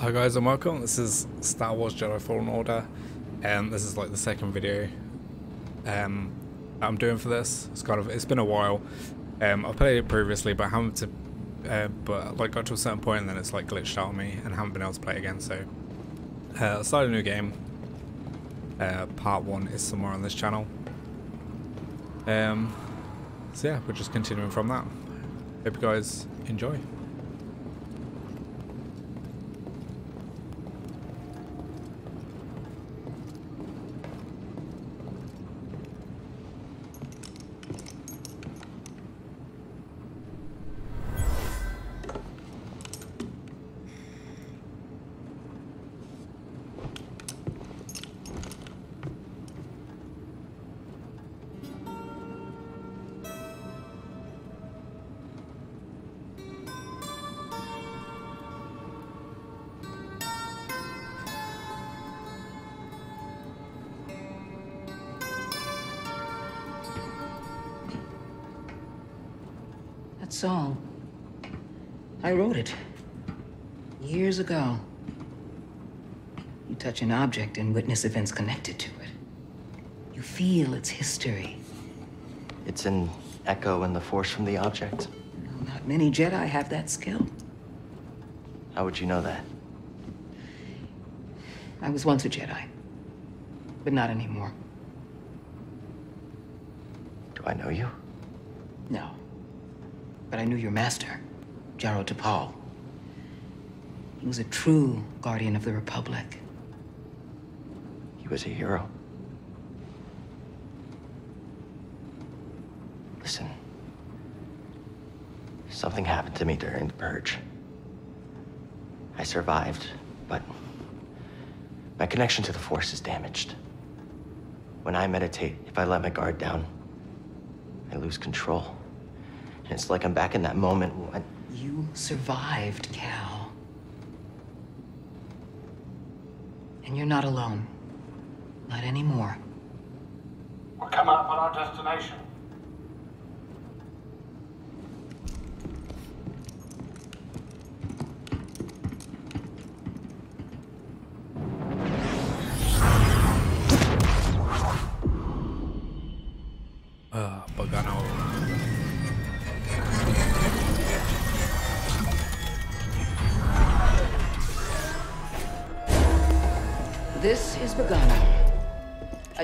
Hi guys and welcome, this is Star Wars Jedi Fallen Order and this is like the second video um, I'm doing for this. It's kind of, it's been a while. Um, I played it previously but I haven't to, uh, but like got to a certain point and then it's like glitched out on me and haven't been able to play again so uh, I started a new game. Uh, part 1 is somewhere on this channel. Um, so yeah, we're just continuing from that. Hope you guys enjoy. Touch an object and witness events connected to it. You feel its history. It's an echo in the force from the object. Not many Jedi have that skill. How would you know that? I was once a Jedi. But not anymore. Do I know you? No. But I knew your master, Jaro Tapal. He was a true guardian of the Republic. He was a hero. Listen. Something happened to me during the purge. I survived, but my connection to the Force is damaged. When I meditate, if I let my guard down, I lose control. And it's like I'm back in that moment when You survived, Cal. And you're not alone. Not anymore. We're coming up on our destination.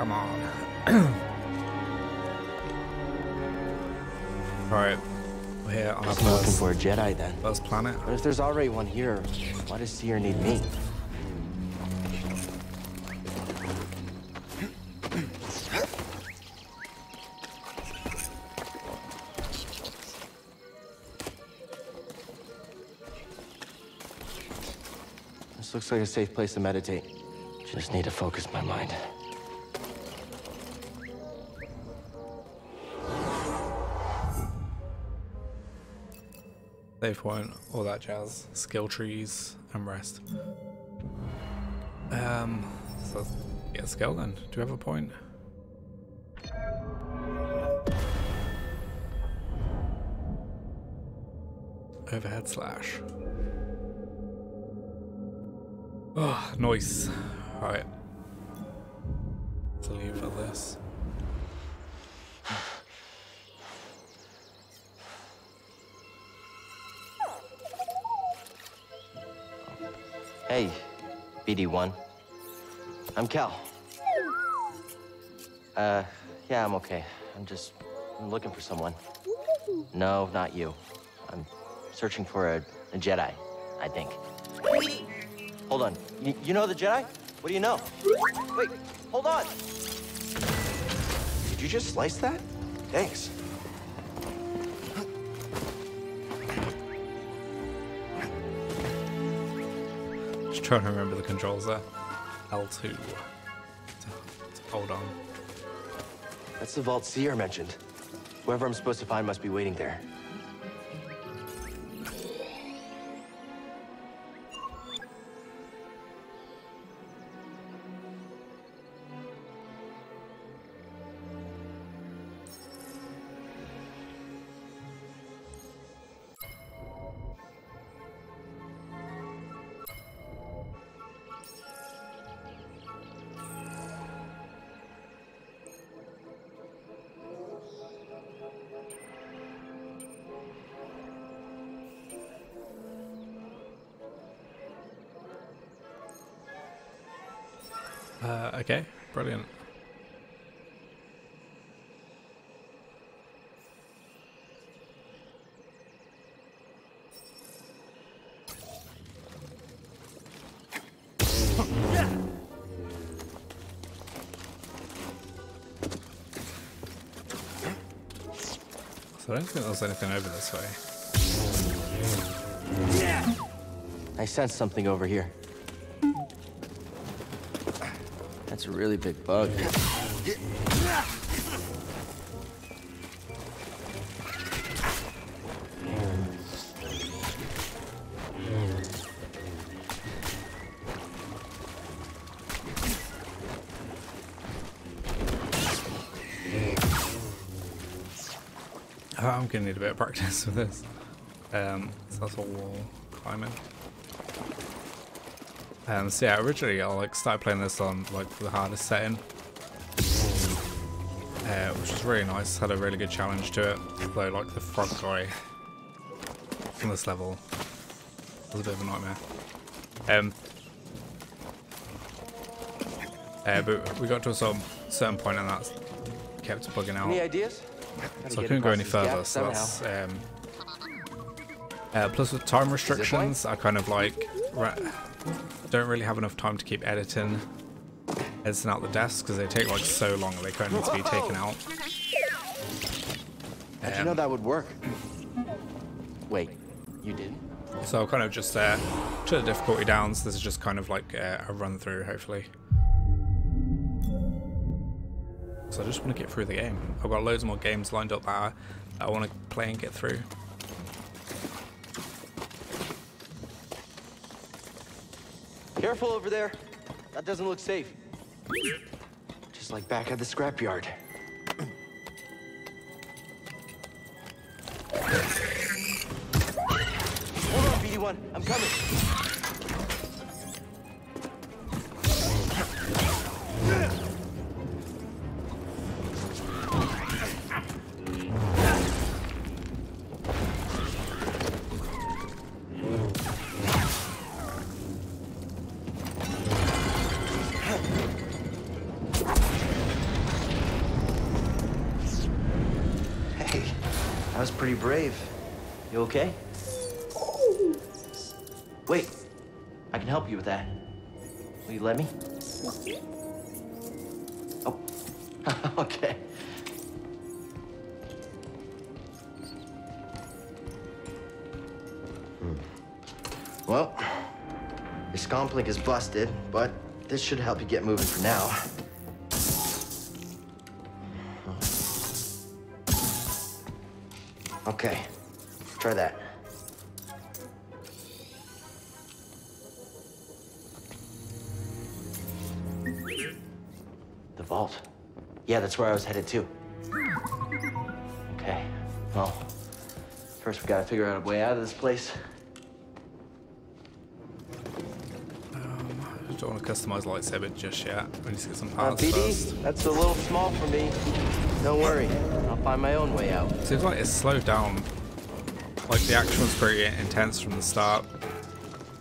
Come on. Alright. We're here on our I'm looking for a Jedi then. first planet. But if there's already one here, why does Cere need me? This looks like a safe place to meditate. Just need to focus my mind. Save point, all that jazz. Skill trees and rest. Um, so get a skill then. Do you have a point? Overhead slash. Oh, nice. Alright. To leave for this. Hey, BD1. I'm Cal. Uh, yeah, I'm okay. I'm just I'm looking for someone. No, not you. I'm searching for a, a Jedi, I think. Hold on. Y you know the Jedi? What do you know? Wait, hold on. Did you just slice that? Thanks. Trying to remember the controls there. L2. To, to hold on. That's the Vault Cere mentioned. Whoever I'm supposed to find must be waiting there. I don't think there's anything over this way. I sense something over here. That's a really big bug. I'm gonna need a bit of practice with this. Um, so that's all wall climbing. Um, so yeah, originally I like started playing this on like the hardest setting, uh, which was really nice. Had a really good challenge to it. Though like the frog guy from this level was a bit of a nightmare. Um, uh, but we got to a certain, certain point and that kept bugging out. Any ideas? So I couldn't go any further, so that's um, uh, plus with time restrictions, I kind of like don't really have enough time to keep editing editing out the deaths because they take like so long they kind of need to be taken out. How'd you know that would work? Wait, you did? So I'll kind of just uh, turn the difficulty down. So this is just kind of like uh, a run through, hopefully. I just want to get through the game. I've got loads more games lined up that I, I want to play and get through. Careful over there. That doesn't look safe. Just like back at the scrapyard. Hold on, BD1. I'm coming. Okay. Hmm. Well, your scomp is busted, but this should help you get moving for now. Okay, try that. Yeah, that's where I was headed to. Okay, well, first we gotta figure out a way out of this place. I don't want to customize lightsaber just yet. We need to get some Uh, parts BD, first. that's a little small for me. Don't worry, I'll find my own way out. Seems like it's slowed down. Like the action was pretty intense from the start.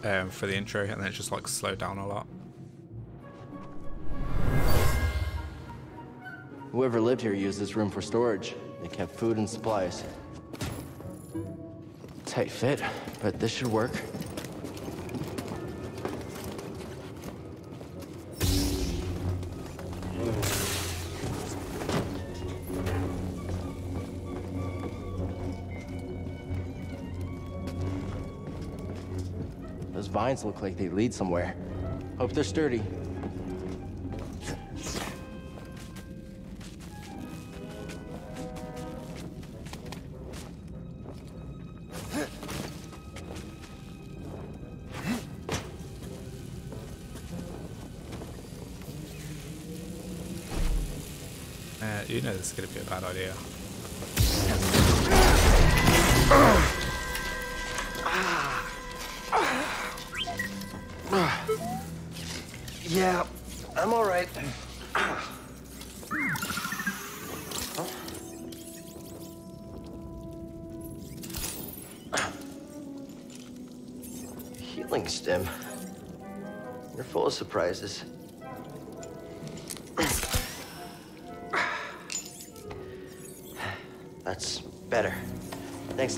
um, for the intro, and then it just like slowed down a lot. Whoever lived here used this room for storage. They kept food and supplies. Tight fit, but this should work. Those vines look like they lead somewhere. Hope they're sturdy. Is gonna be a bad idea. Yeah, I'm all right. Healing stim. You're full of surprises.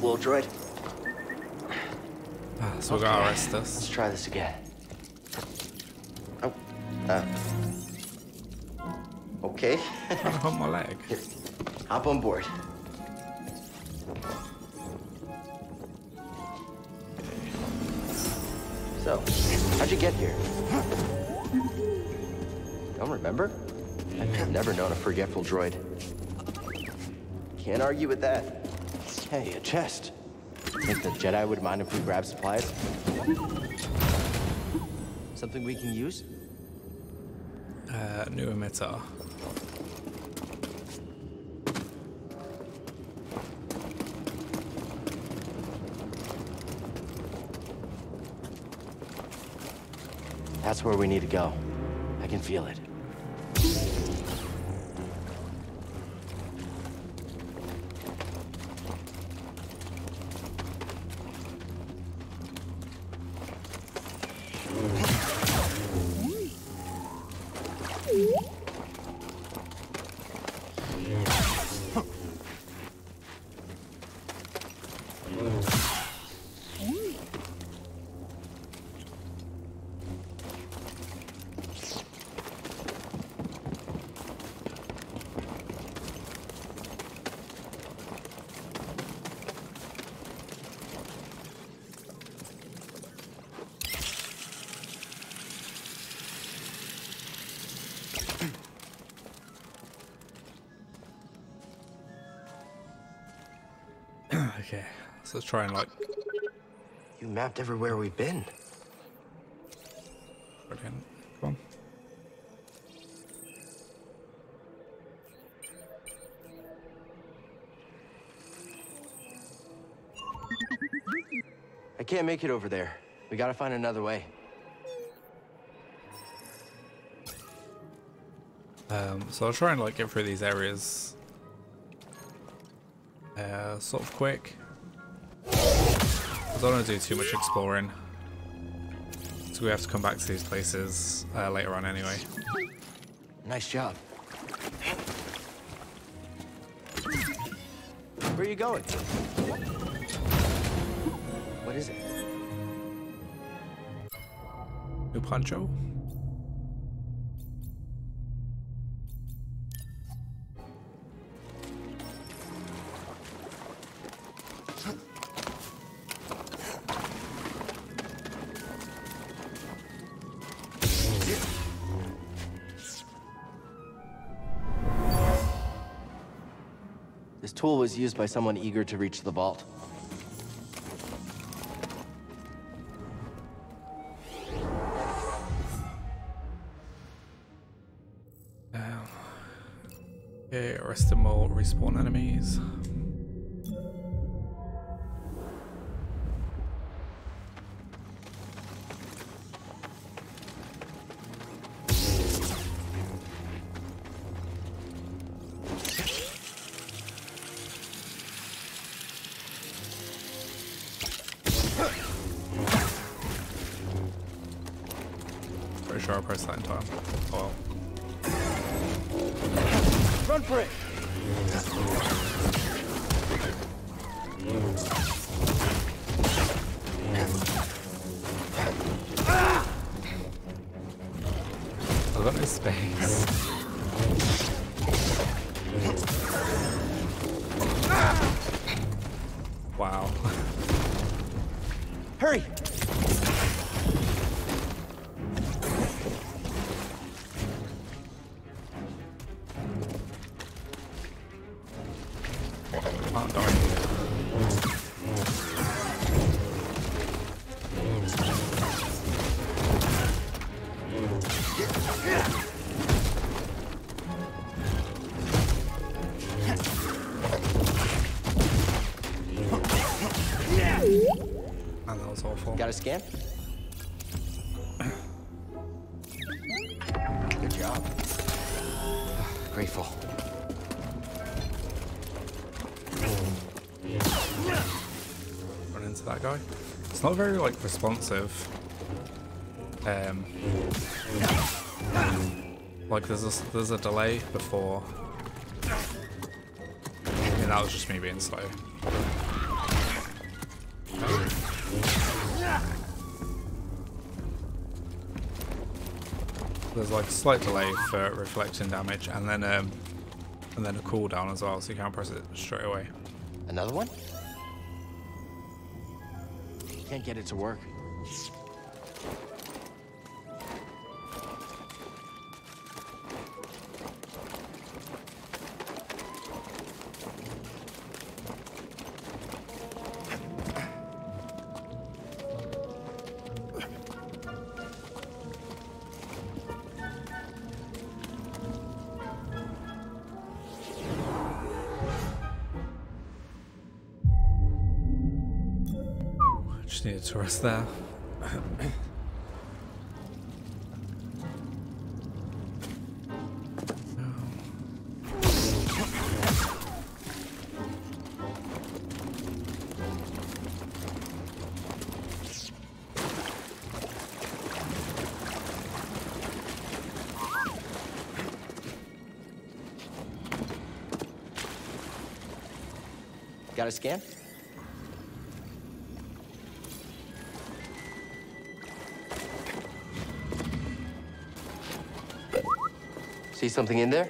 Little droid. So we gotta arrest Let's try this again. Oh, uh. Okay. on my leg. Here, hop on board. So, how'd you get here? Don't remember? I've never known a forgetful droid. Can't argue with that. Hey, a chest. Think the Jedi would mind if we grab supplies? Something we can use? Uh, new emitter. That's where we need to go. I can feel it. Okay, so let's try and like. You mapped everywhere we've been. Brilliant. Come on. I can't make it over there. We gotta find another way. Um, so I'll try and like get through these areas sort of quick. I don't want to do too much exploring. So we have to come back to these places uh, later on anyway. Nice job. Where are you going? What is it? New poncho? Tool was used by someone eager to reach the vault. Okay, arrest them all, respawn enemies. Pressed that time. Oh, well. Run for it! And that was awful. Got a scan? Good job. Grateful. run into that guy. It's not very like responsive. Um, like there's a there's a delay before. And that was just me being slow. There's like a slight delay for reflecting damage, and then um, and then a cooldown as well, so you can't press it straight away. Another one? Can't get it to work. There. Got a scan? Something in there?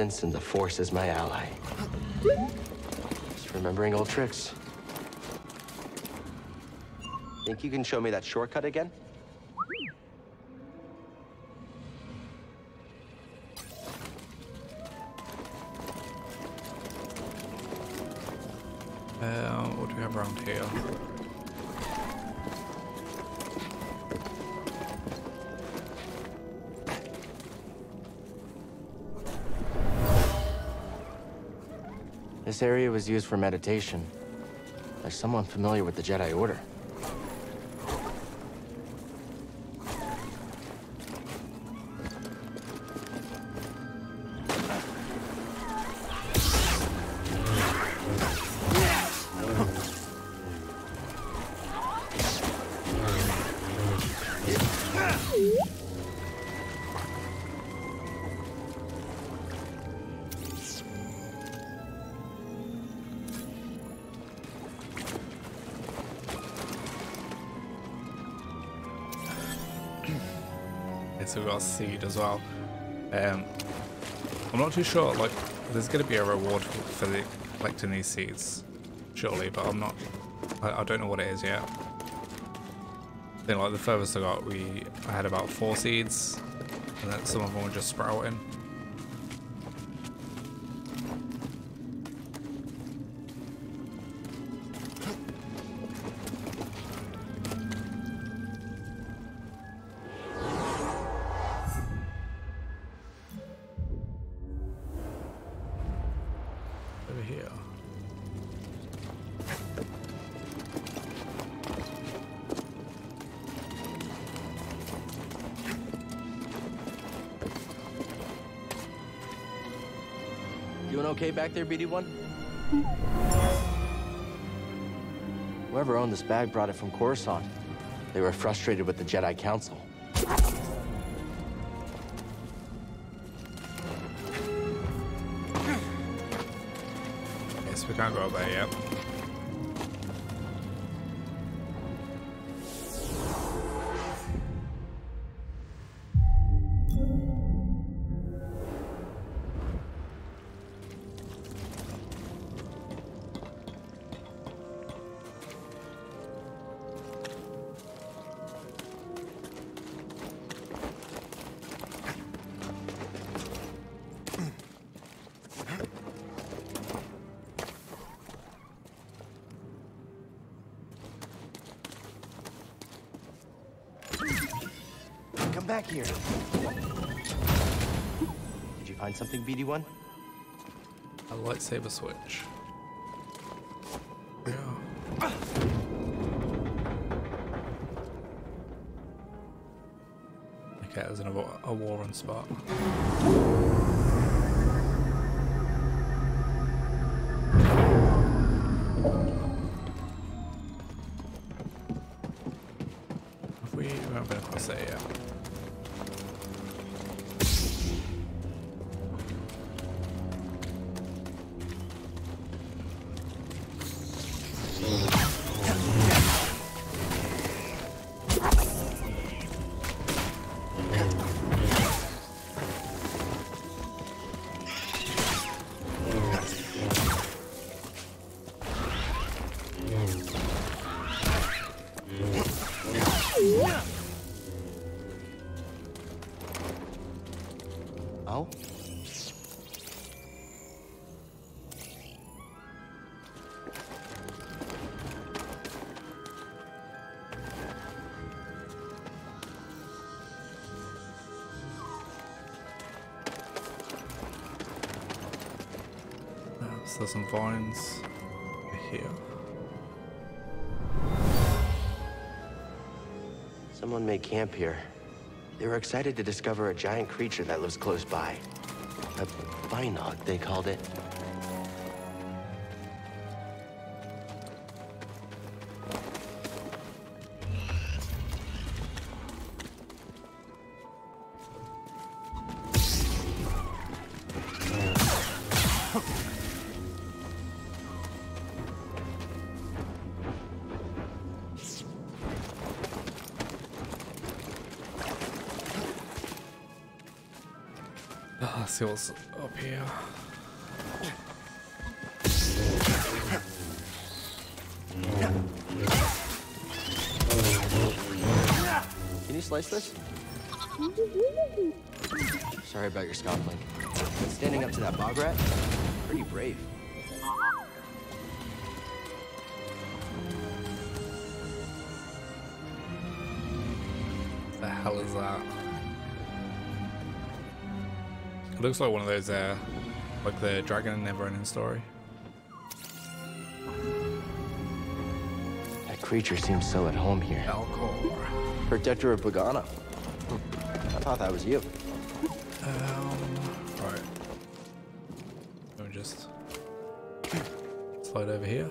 And the Force as my ally. Just remembering old tricks. Think you can show me that shortcut again? Uh, what do we have around here? This area was used for meditation. by someone familiar with the Jedi Order. Got seed as well. Um, I'm not too sure, like, there's going to be a reward for the collecting these seeds, surely, but I'm not, I, I don't know what it is yet. I think like the furthest I got, we I had about four seeds, and then some of them were just sprouting. Back there, BD1? Whoever owned this bag brought it from Coruscant. They were frustrated with the Jedi Council. Yes, we can't go up there yet. You BD1? A lightsaber switch. Yeah. Okay, there's another a Warren spot. Have we, we haven't been across there yet. So some vines here. Someone made camp here. They were excited to discover a giant creature that lives close by. A binog, they called it. Up here. Can you slice this? Sorry about your. But standing up to that bog rat, pretty brave. Looks like one of those, uh, like the Dragon and Neverending Story. That creature seems so at home here. Alcor. Protector of Bogano. I thought that was you. Um, right. Let me just slide over here.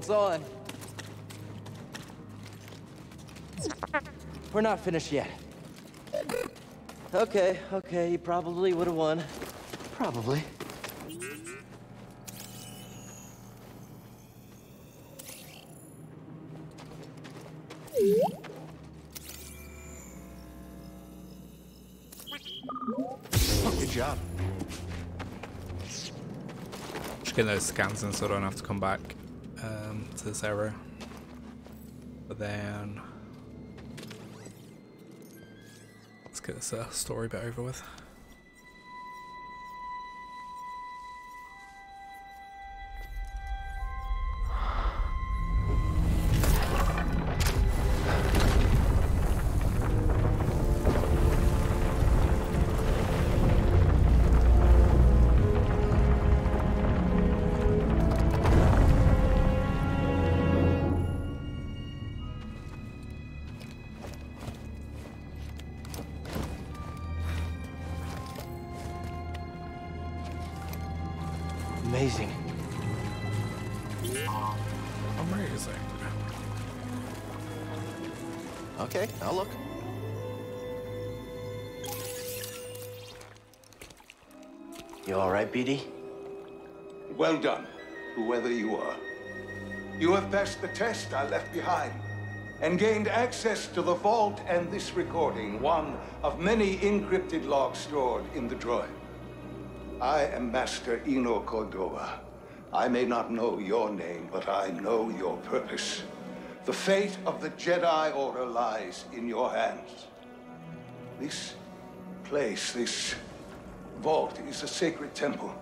It's on. We're not finished yet. Okay, okay, you probably would have won. Probably. Good job. Just get those scans and so I don't have to come back um, to this area. But then... Let's get this uh, story bit over with. BD? Well done, whoever you are. You have passed the test I left behind and gained access to the vault and this recording, one of many encrypted logs stored in the droid. I am Master Eno Cordova. I may not know your name, but I know your purpose. The fate of the Jedi Order lies in your hands. This place, this vault, is a sacred temple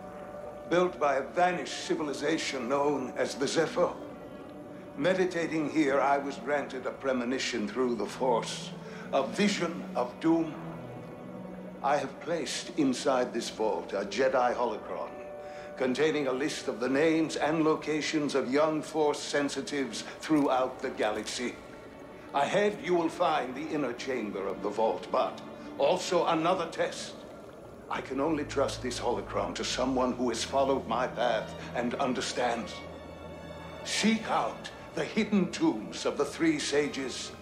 built by a vanished civilization known as the Zeffo. Meditating here, I was granted a premonition through the Force, a vision of doom. I have placed inside this vault a Jedi holocron containing a list of the names and locations of young Force sensitives throughout the galaxy. Ahead, you will find the inner chamber of the vault, but also another test. I can only trust this holocron to someone who has followed my path and understands. Seek out the hidden tombs of the three sages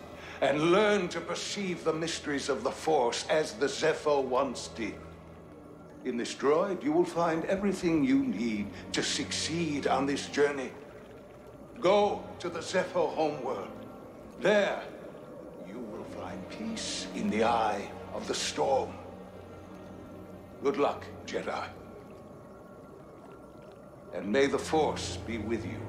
and learn to perceive the mysteries of the Force as the Zeffo once did. In this droid, you will find everything you need to succeed on this journey. Go to the Zeffo homeworld. There, you will find peace in the eye of the storm. Good luck, Jedi. And may the Force be with you.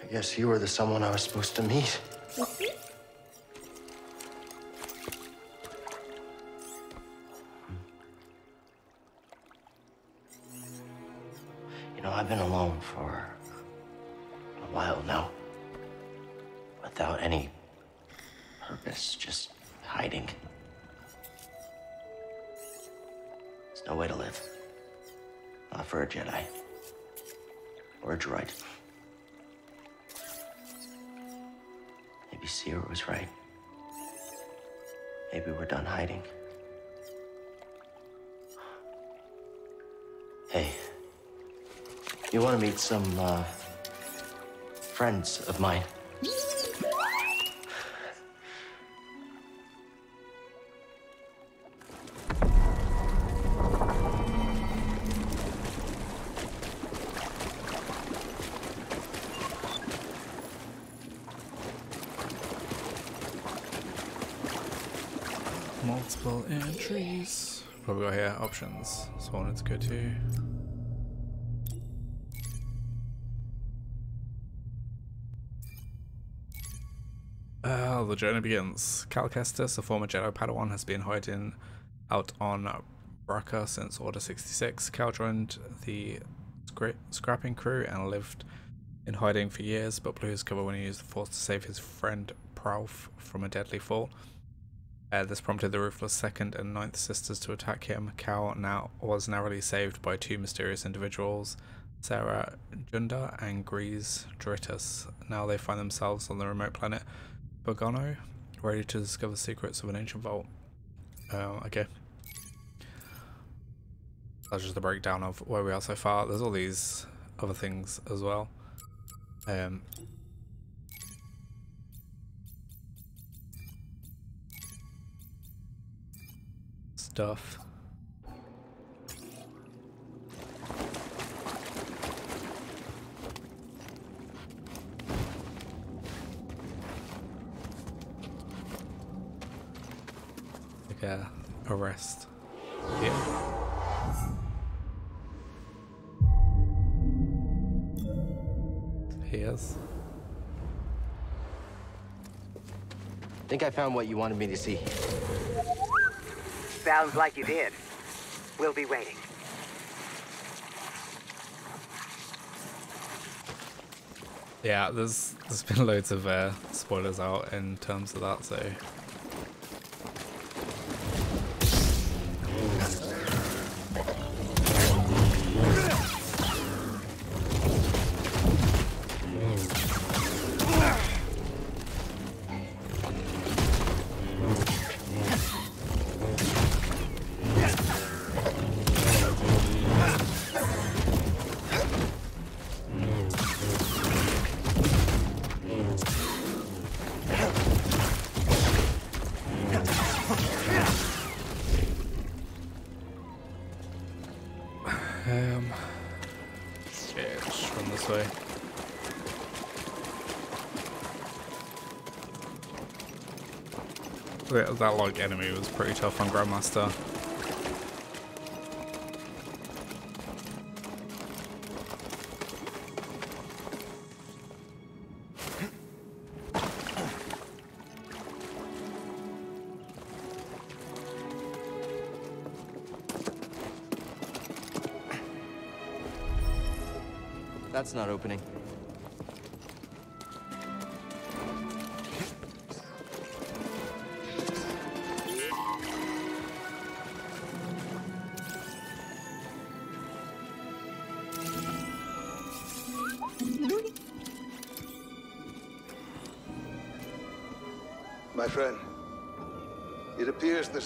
I guess you were the someone I was supposed to meet. You know, I've been alone for a while now. Without any purpose, just hiding. There's no way to live. Not for a Jedi. Or a droid. Maybe Cere was right. Maybe we're done hiding. Hey, you want to meet some, uh, friends of mine? Multiple entries. Probably got here options. So I wanted to go to. The journey begins. Cal Kestis, a former Jedi Padawan, has been hiding out on Bracca since Order 66. Cal joined the scra- scrapping crew and lived in hiding for years, but blew his cover when he used the Force to save his friend Prauf from a deadly fall. Uh, this prompted the Ruthless Second and Ninth Sisters to attack him. Cal now was narrowly saved by two mysterious individuals, Cere Junda and Greez Dritus. Now they find themselves on the remote planet Bogano, ready to discover secrets of an ancient vault. Uh, okay. That's just a breakdown of where we are so far. There's all these other things as well. Um, stuff. Like a arrest. Yeah. He is. Think I found what you wanted me to see. Sounds like you did. We'll be waiting. Yeah, there's there's been loads of uh, spoilers out in terms of that, so That, like enemy was pretty tough on Grandmaster. That's not opening.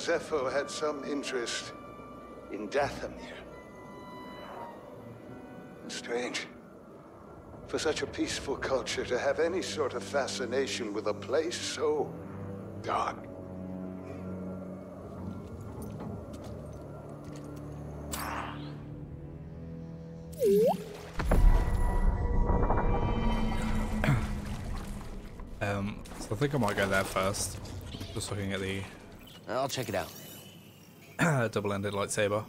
Zeffo had some interest in Dathomir. Strange. For such a peaceful culture to have any sort of fascination with a place so dark. Um, so I think I might go there first. Just looking at the I'll check it out. double-ended lightsaber.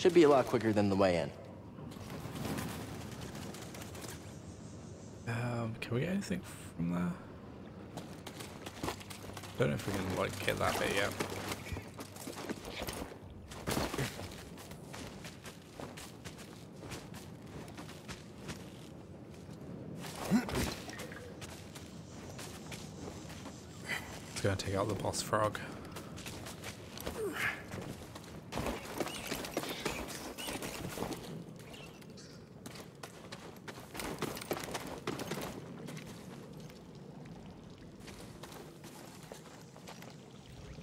Should be a lot quicker than the way in. Um, can we get anything from there? Don't know if we can like get that bit yet. It's gonna take out the boss frog.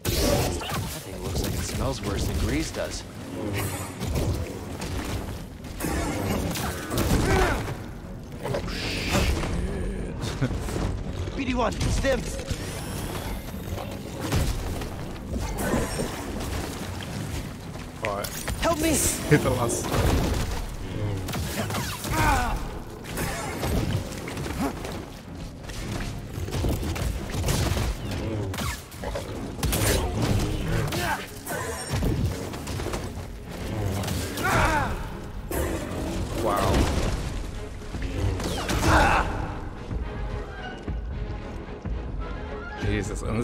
That thing looks like it smells worse than Greez does. BD1, it's them! Right, Help me! hit the last.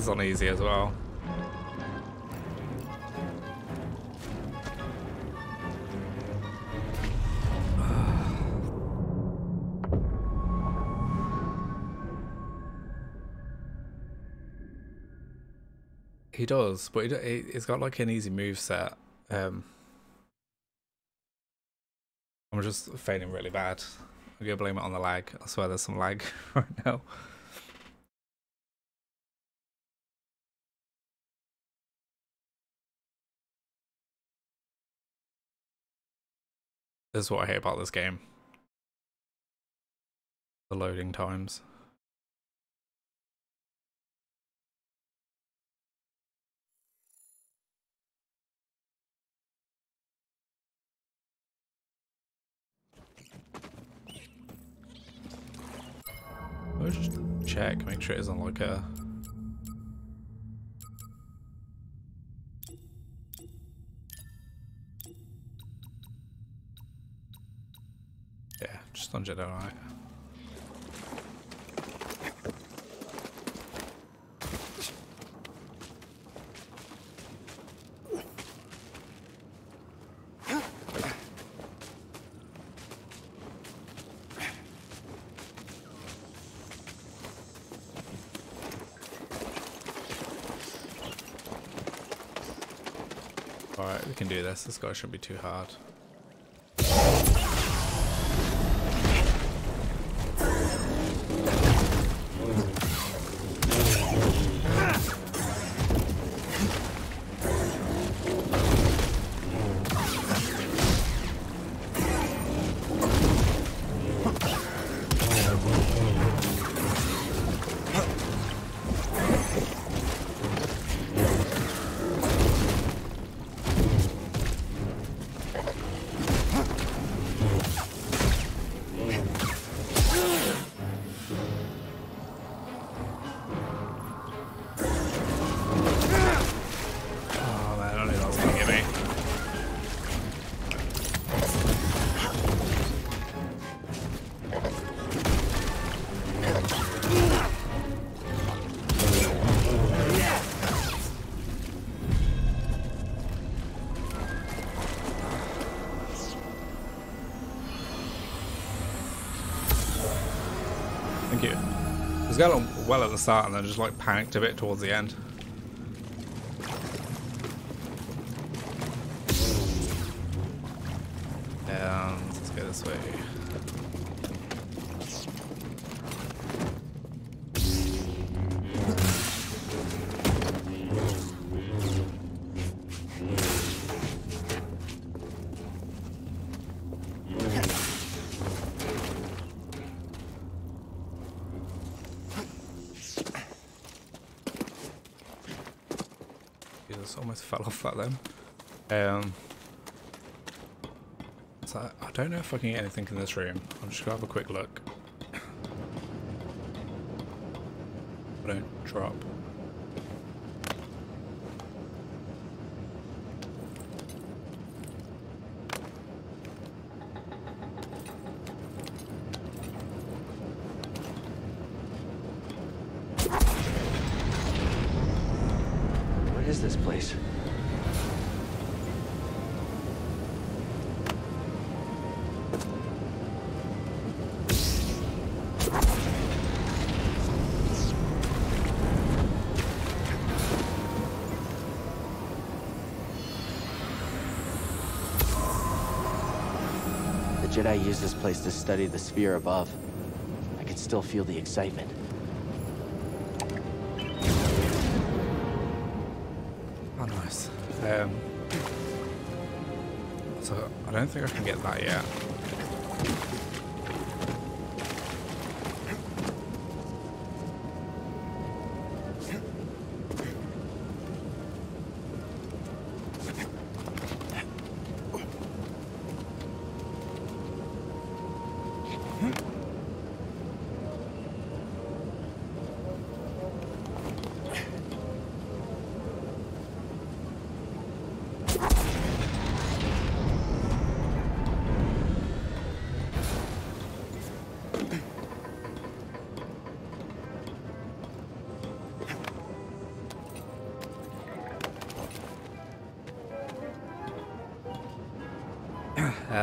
is on easy as well. he does, but he, has got like an easy move set. Um, I'm just failing really bad. I'm gonna blame it on the lag. I swear there's some lag right now. This is what I hate about this game. The loading times. Let's just check, make sure it isn't like a just on Jedi Knight. Alright, we can do this. This guy shouldn't be too hard. Well at the start and then just like panicked a bit towards the end. Almost fell off that then. Um, so I- I don't know if I can get anything in this room. I'm just gonna have a quick look. I don't drop. Jedi used this place to study the sphere above. I can still feel the excitement. Oh, nice. Um, so I don't think I can get that yet.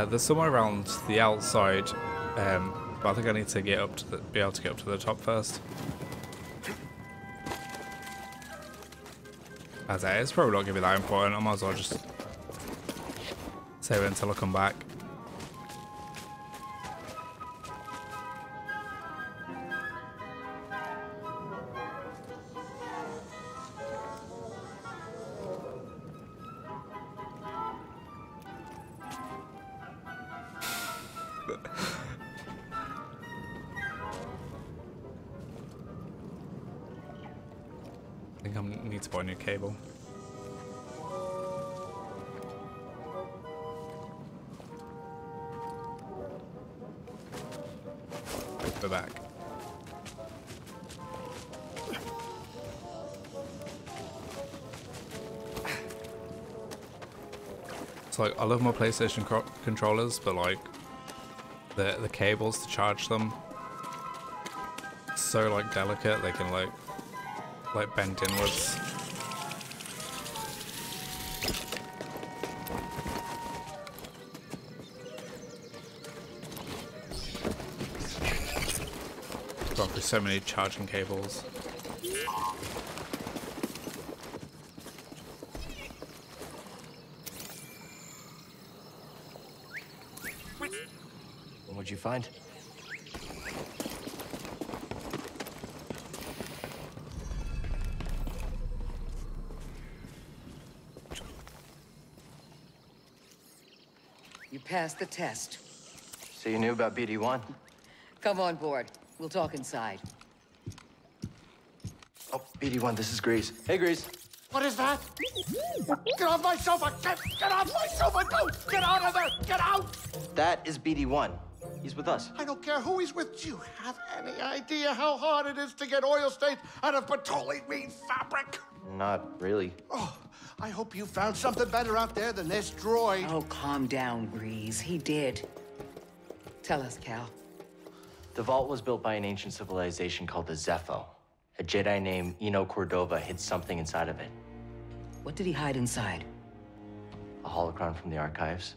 There's somewhere around the outside, um, but I think I need to get up to the, be able to get up to the top first. As it is probably not gonna be that important. I might as well just save it until I come back. I love my PlayStation cro- controllers, but like the the cables to charge them so like delicate they can like like bent inwards. There's so many charging cables. Find? You passed the test. So you knew about BD-1? Come on board. We'll talk inside. Oh, BD-1, this is Greez. Hey, Greez. What is that? Get off my sofa! Get, get off my sofa! No! Get out of there! Get out! That is BD-1. He's with us. I don't care who he's with. Do you have any idea how hard it is to get oil stains out of petroleum fabric? Not really. Oh, I hope you found something better out there than this droid. Oh, calm down, Greez. He did. Tell us, Cal. The vault was built by an ancient civilization called the Zeffo. A Jedi named Eno Cordova hid something inside of it. What did he hide inside? A holocron from the archives.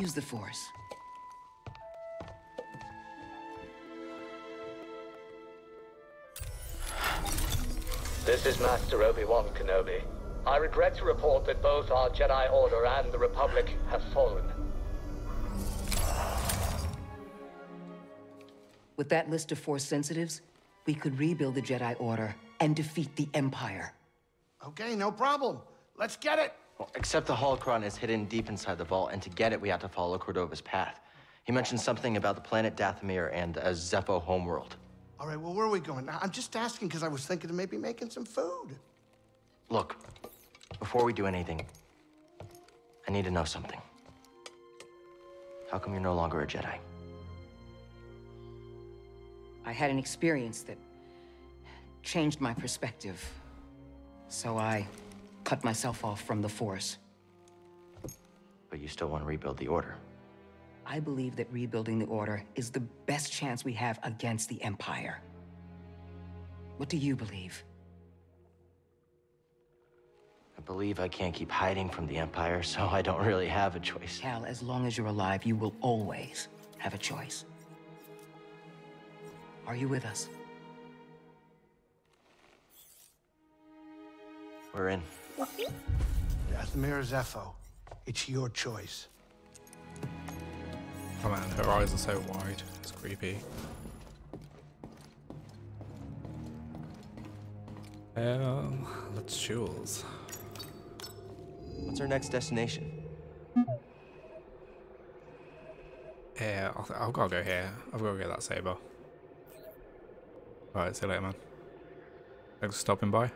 Use the Force. This is Master Obi-Wan Kenobi. I regret to report that both our Jedi Order and the Republic have fallen. With that list of Force sensitives, we could rebuild the Jedi Order and defeat the Empire. Okay, no problem. Let's get it. Well, except the holocron is hidden deep inside the vault, and to get it, we have to follow Cordova's path. He mentioned something about the planet Dathomir and a Zeffo homeworld. All right, well, where are we going? Now, I'm just asking because I was thinking of maybe making some food. Look, before we do anything, I need to know something. How come you're no longer a Jedi? I had an experience that changed my perspective. So I cut myself off from the Force. But you still want to rebuild the Order. I believe that rebuilding the Order is the best chance we have against the Empire. What do you believe? I believe I can't keep hiding from the Empire, so I don't really have a choice. Cal, as long as you're alive, you will always have a choice. Are you with us? We're in. Dathomir or Zeffo. It's your choice. Oh man, her eyes are so wide. It's creepy. Um, let's choose. What's our next destination? Yeah, I'll, I've got to go here. I've got to get that saber. Alright, see you later, man. Thanks for stopping by.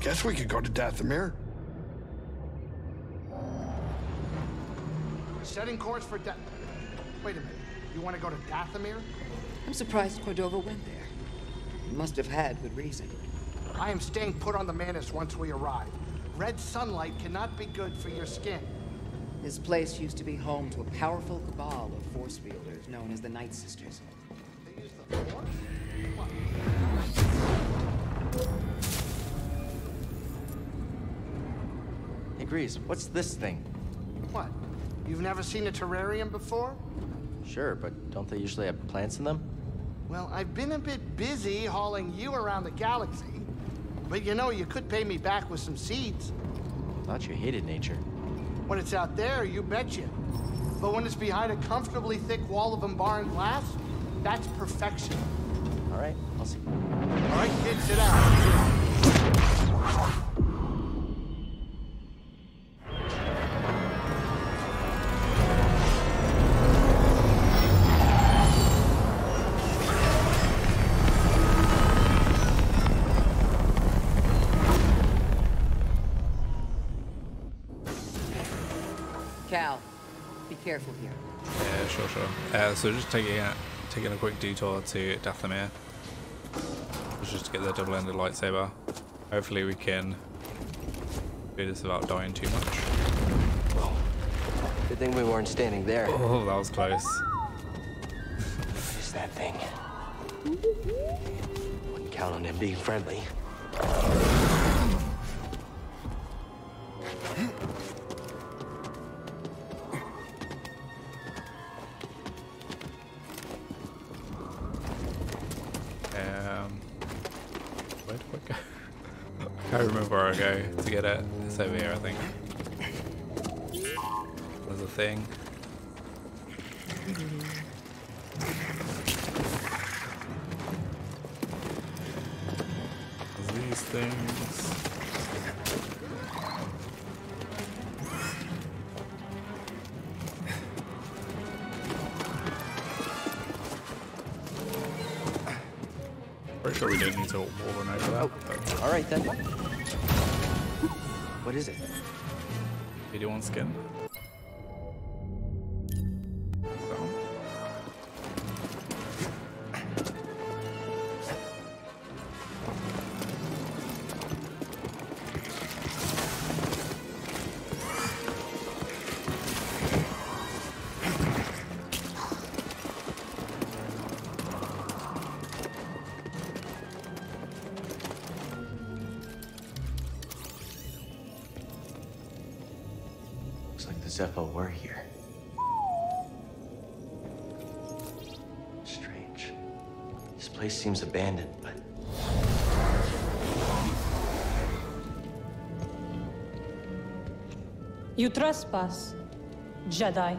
guess we could go to Dathomir. Setting course for Death. Wait a minute. You want to go to Dathomir? I'm surprised Cordova went there. He must have had good reason. I am staying put on the Mantis once we arrive. Red sunlight cannot be good for your skin. This place used to be home to a powerful cabal of force wielders known as the Night Sisters. They use the force? Hey, Greez, what's this thing? What? You've never seen a terrarium before? Sure, but don't they usually have plants in them? Well, I've been a bit busy hauling you around the galaxy. But you know, you could pay me back with some seeds. Thought you hated nature. When it's out there, you betcha. But when it's behind a comfortably thick wall of embarned glass, that's perfection. All right, I'll see. All right, kids, sit down. So just taking a, taking a quick detour to Dathomir. Just to get the double-ended lightsaber. Hopefully we can do this without dying too much. Good thing we weren't standing there. Oh, that was close. What is that thing? Wouldn't count on him being friendly. Thing. These things. Pretty sure we don't need to walk run over that. Oh, but- All right then. What is it? 81 skin. Like the Zeffo were here. Strange. This place seems abandoned, but You trespass, Jedi.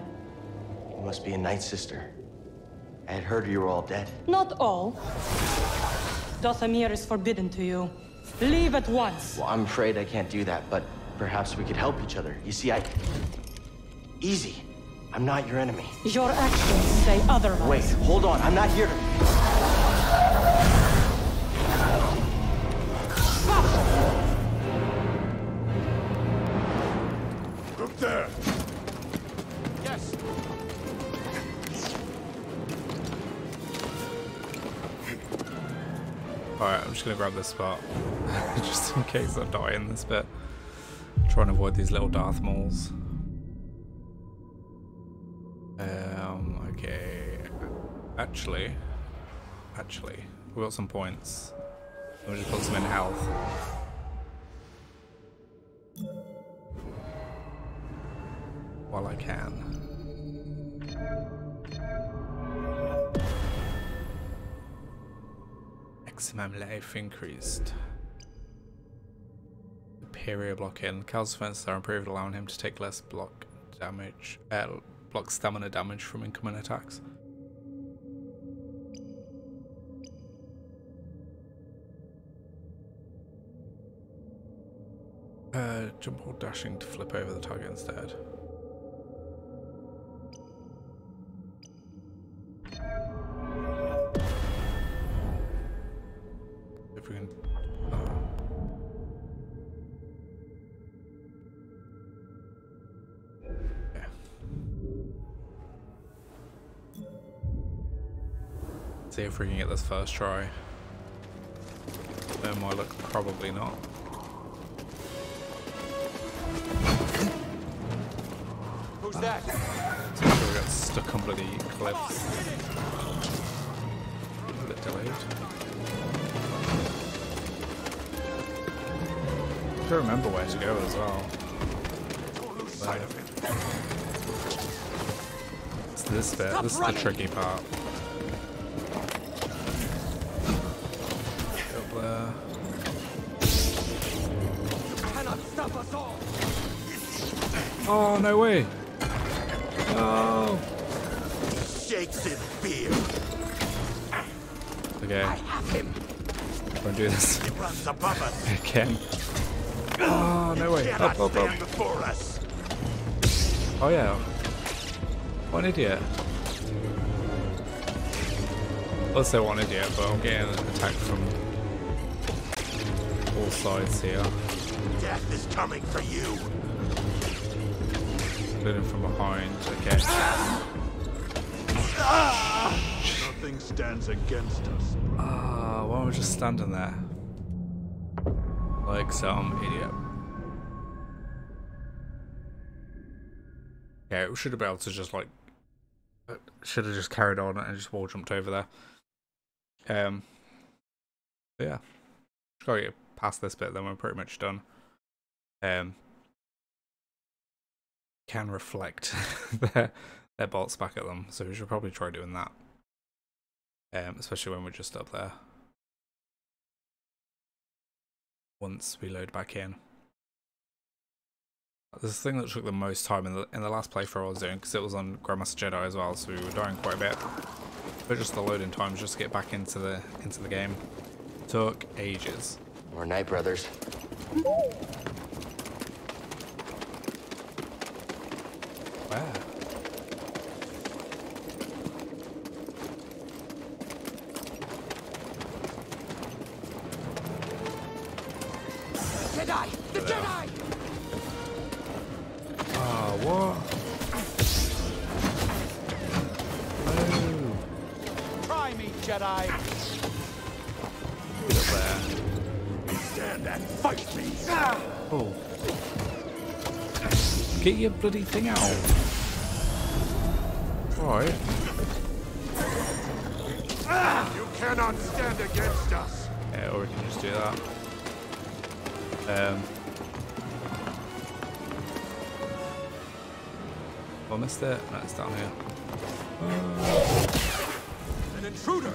you must be a Night Sister. I had heard you were all dead. Not all. Dathomir is forbidden to you. Leave at once. Well, I'm afraid I can't do that, but perhaps we could help each other. You see, I... Easy. I'm not your enemy. Your actions say otherwise. Wait, hold on. I'm not here to... Up there! Yes. Alright, I'm just gonna grab this spot. just in case I die in this bit. Try and avoid these little Darth Mauls. Actually, actually, we've got some points. We'll just put some in health. While I can. Maximum life increased. Superior block in. Cal's defenses are improved, allowing him to take less block damage, uh, block stamina damage from incoming attacks. Uh, jump or dashing to flip over the target instead. If we can... Uh, yeah. See if we can get this first try. No, my luck, probably not. Who's that? So we got stuck on bloody cliffs. A bit delayed. I don't remember where to go as well. It's this bit. this is the tricky part. Oh no way! No! Shakes in fear. Okay, I have him. don't do this He runs above us. again. Oh no way! Up, up, up! before us. Oh yeah. What an idiot. Let's say one idiot, but I'm getting attacked from all sides here. Death is coming for you. Including from behind. Okay. Nothing stands against us. Ah, why am I just standing there? Like some idiot. Yeah, we should have been able to just like should have just carried on and just wall jumped over there. Um yeah. Just gotta get past this bit, then we're pretty much done. Um can reflect their their bolts back at them, so we should probably try doing that. Um, especially when we're just up there. Once we load back in. The thing that took the most time in the in the last playthrough I was doing because it was on Grandmaster Jedi as well, so we were dying quite a bit. But just the loading times just to get back into the into the game took ages. More Night Brothers. Where? Jedi! The Jedi! Ah, what? Oh, Try me, Jedi! get up there. Stand and fight me! Oh. Get your bloody thing out. Right. You cannot stand against us. Yeah, or we can just do that. Um. I missed it. No, it's down here. An intruder!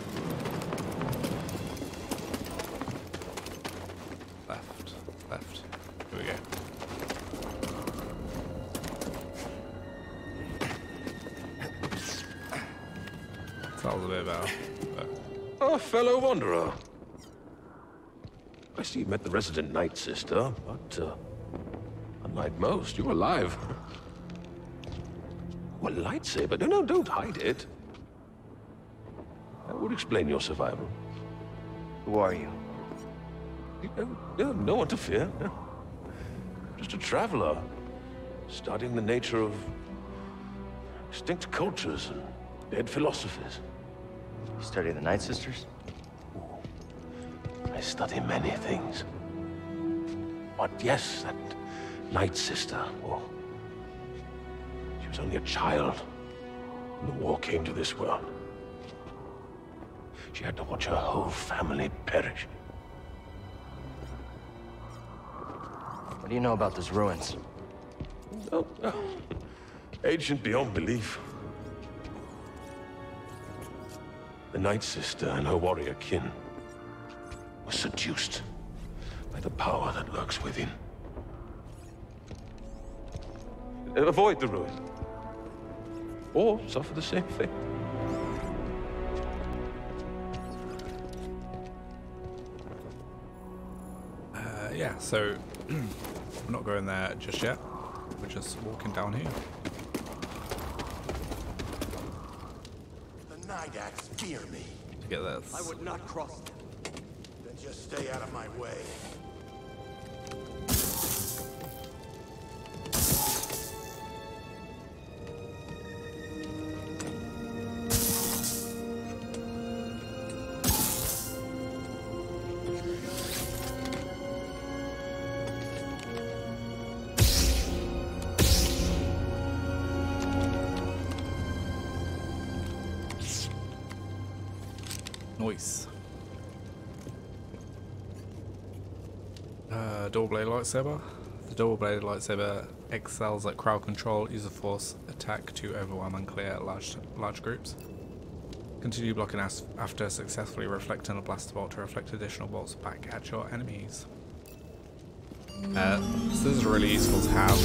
Fellow wanderer. I see you met the resident Night Sister, but, uh, unlike most, you're alive. Well, lightsaber? No, no, don't hide it. That would explain your survival. Who are you? You- No, no, no one to fear. no. Just a traveler, studying the nature of extinct cultures and dead philosophies. You study the Night Sisters? I study many things. But yes, that Night Sister, oh, she was only a child when the war came to this world. She had to watch her whole family perish. What do you know about those ruins? Oh, oh, ancient beyond belief. The Night Sister and her warrior kin were seduced by the power that lurks within. Avoid the ruin. Or suffer the same fate. Uh, yeah, so we're not going there just yet. We're just walking down here. The Nidax fear me. to get this. I would not cross them. Just stay out of my way. Noise. Double blade lightsaber. The double bladed lightsaber excels at crowd control, use of force, attack to overwhelm and clear large large groups. Continue blocking after successfully reflecting a blaster bolt to reflect additional bolts back at your enemies. Uh, this is really useful to have.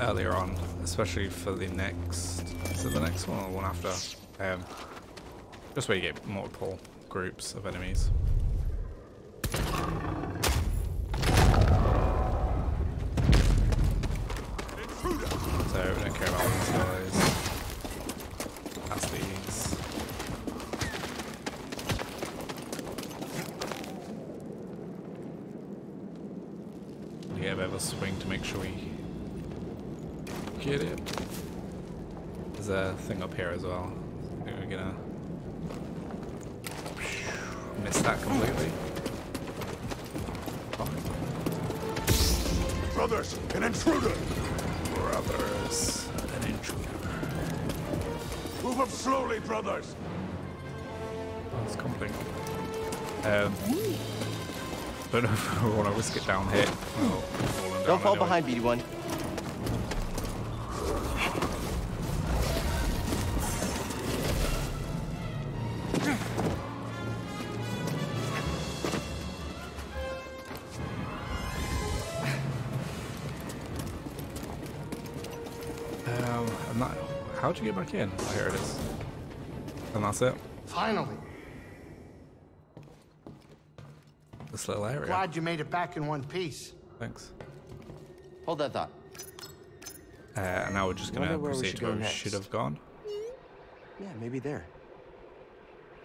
Earlier on, especially for the next, so the next one or the one after. Um, just where you get multiple groups of enemies. Intruder! Brothers, an intruder. Move up slowly, brothers! That's comforting. Um, don't know if I want to risk it down here. Oh, down Don't fall anyway. behind, BD1. You get back in? Oh, here it is. And that's it. Finally. This little area. Glad you made it back in one piece. Thanks. Hold that thought. Uh, and now we're just gonna Wonder where we proceed should to go where we next. should have gone. Yeah, maybe there.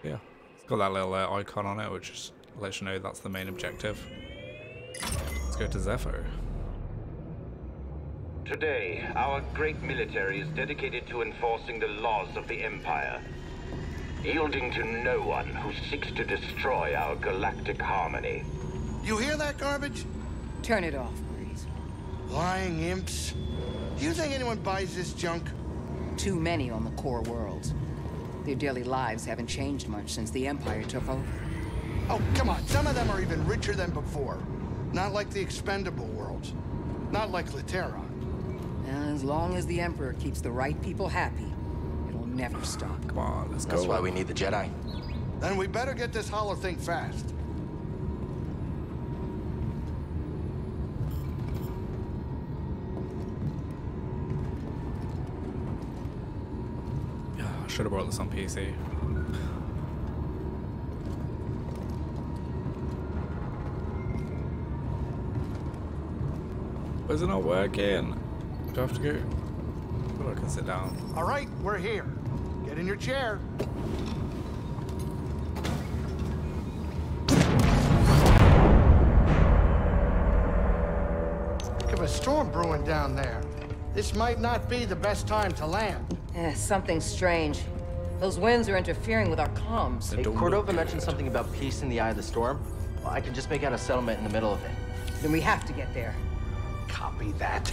Yeah. It's got that little uh, icon on it, which just lets you know that's the main objective. Let's go to Zeffo. Today, our great military is dedicated to enforcing the laws of the Empire, yielding to no one who seeks to destroy our galactic harmony. You hear that garbage? Turn it off, Greez. Lying imps. Do you think anyone buys this junk? Too many on the core worlds. Their daily lives haven't changed much since the Empire took over. Oh, come on. Some of them are even richer than before. Not like the expendable worlds. Not like Laterra. As long as the Emperor keeps the right people happy, it'll never stop. Come on, let's That's go. why we need the Jedi. Then we better get this hollow thing fast. Yeah, I should have brought this on PC. Why is it not working? Do I have to go? Oh, I can sit down. All right, we're here. Get in your chair. Heck of a storm brewing down there. This might not be the best time to land. Eh, something strange. Those winds are interfering with our comms. Hey, Cordova mentioned something about peace in the eye of the storm. Well, I can just make out a settlement in the middle of it. Then we have to get there. Copy that.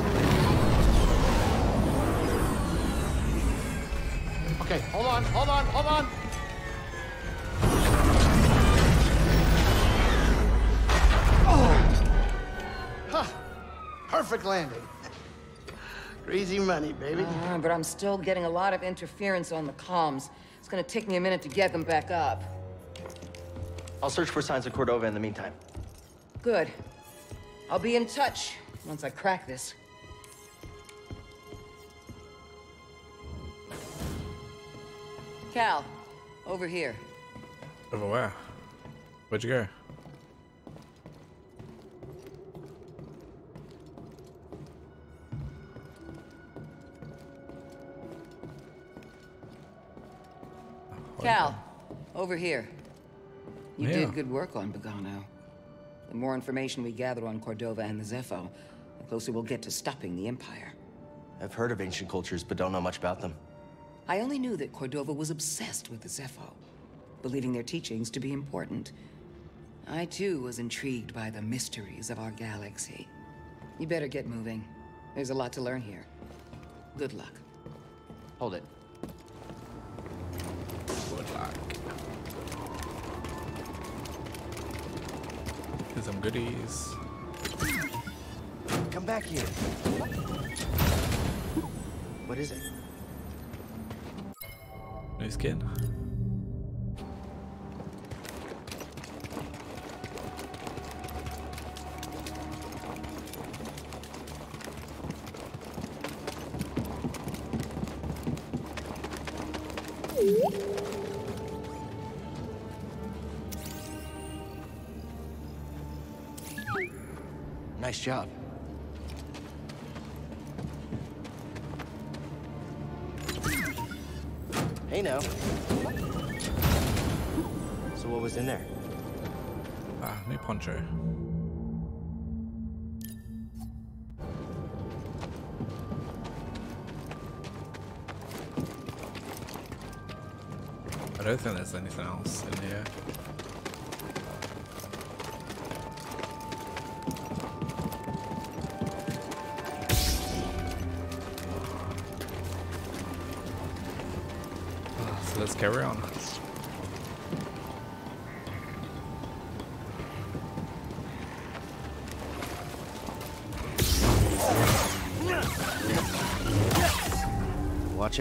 Okay, hold on, hold on, hold on. Oh! Huh. Perfect landing. Easy money, baby. Uh, but I'm still getting a lot of interference on the comms. It's gonna take me a minute to get them back up. I'll search for signs of Cordova in the meantime. Good. I'll be in touch once I crack this. Cal, over here. Over where? Where'd you go? Cal, over here. You Yeah. did good work on Bogano. The more information we gather on Cordova and the Zeffo, the closer we'll get to stopping the Empire. I've heard of ancient cultures, but don't know much about them. I only knew that Cordova was obsessed with the Zeffo, believing their teachings to be important. I too was intrigued by the mysteries of our galaxy. You better get moving. There's a lot to learn here. Good luck. Hold it. Good luck. Here's some goodies. Come back here. What is it? Skin. Nice job. I don't think there's anything else in here.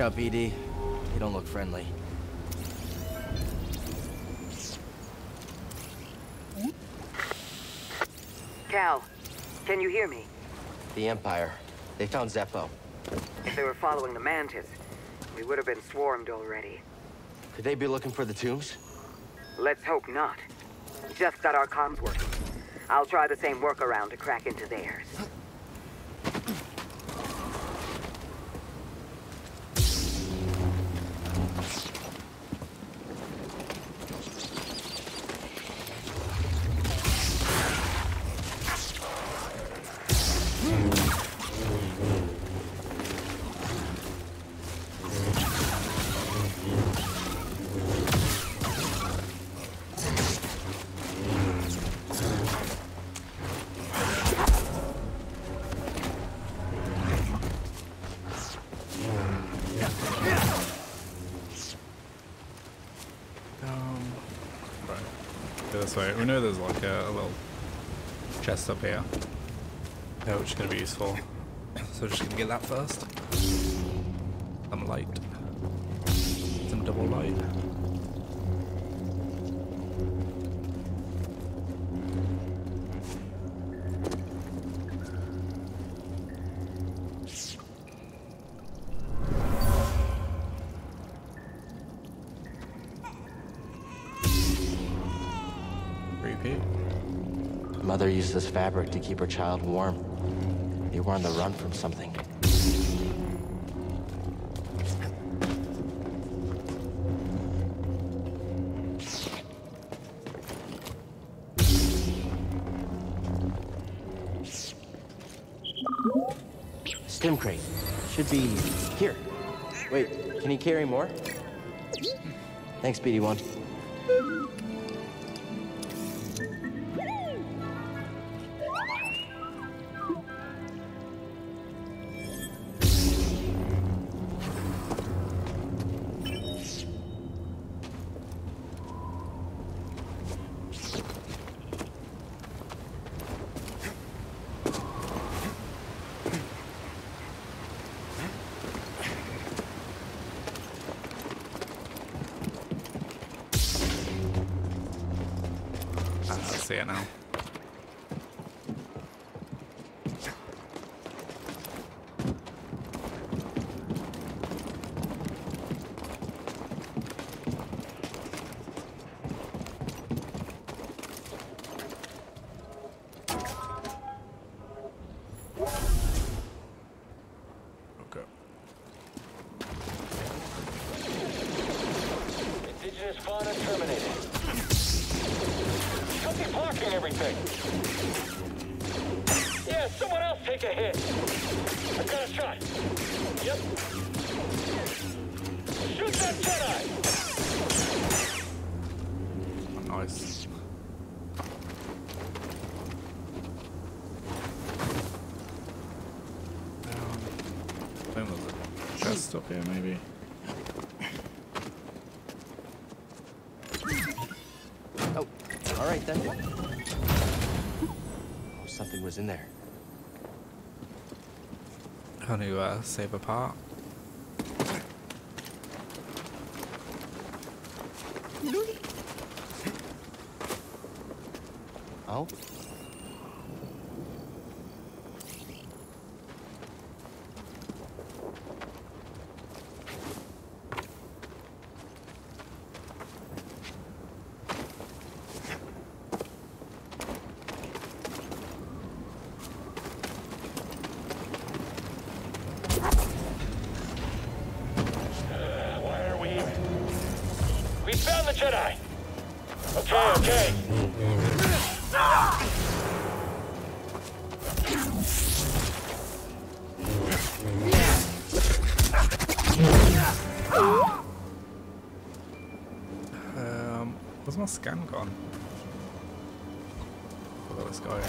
Out, BD. You don't look friendly. Cal, can you hear me? The Empire. They found Zeffo. If they were following the Mantis, we would have been swarmed already. Could they be looking for the tombs? Let's hope not. Just got our comms working. I'll try the same workaround to crack into theirs. We know there's like a, a little chest up here. Yeah, which is going to be useful. So we're just going to get that first. This fabric to keep her child warm. They were on the run from something. Stim crate. Should be here. Wait, can he carry more? Thanks, BD1. Save a part. This guy.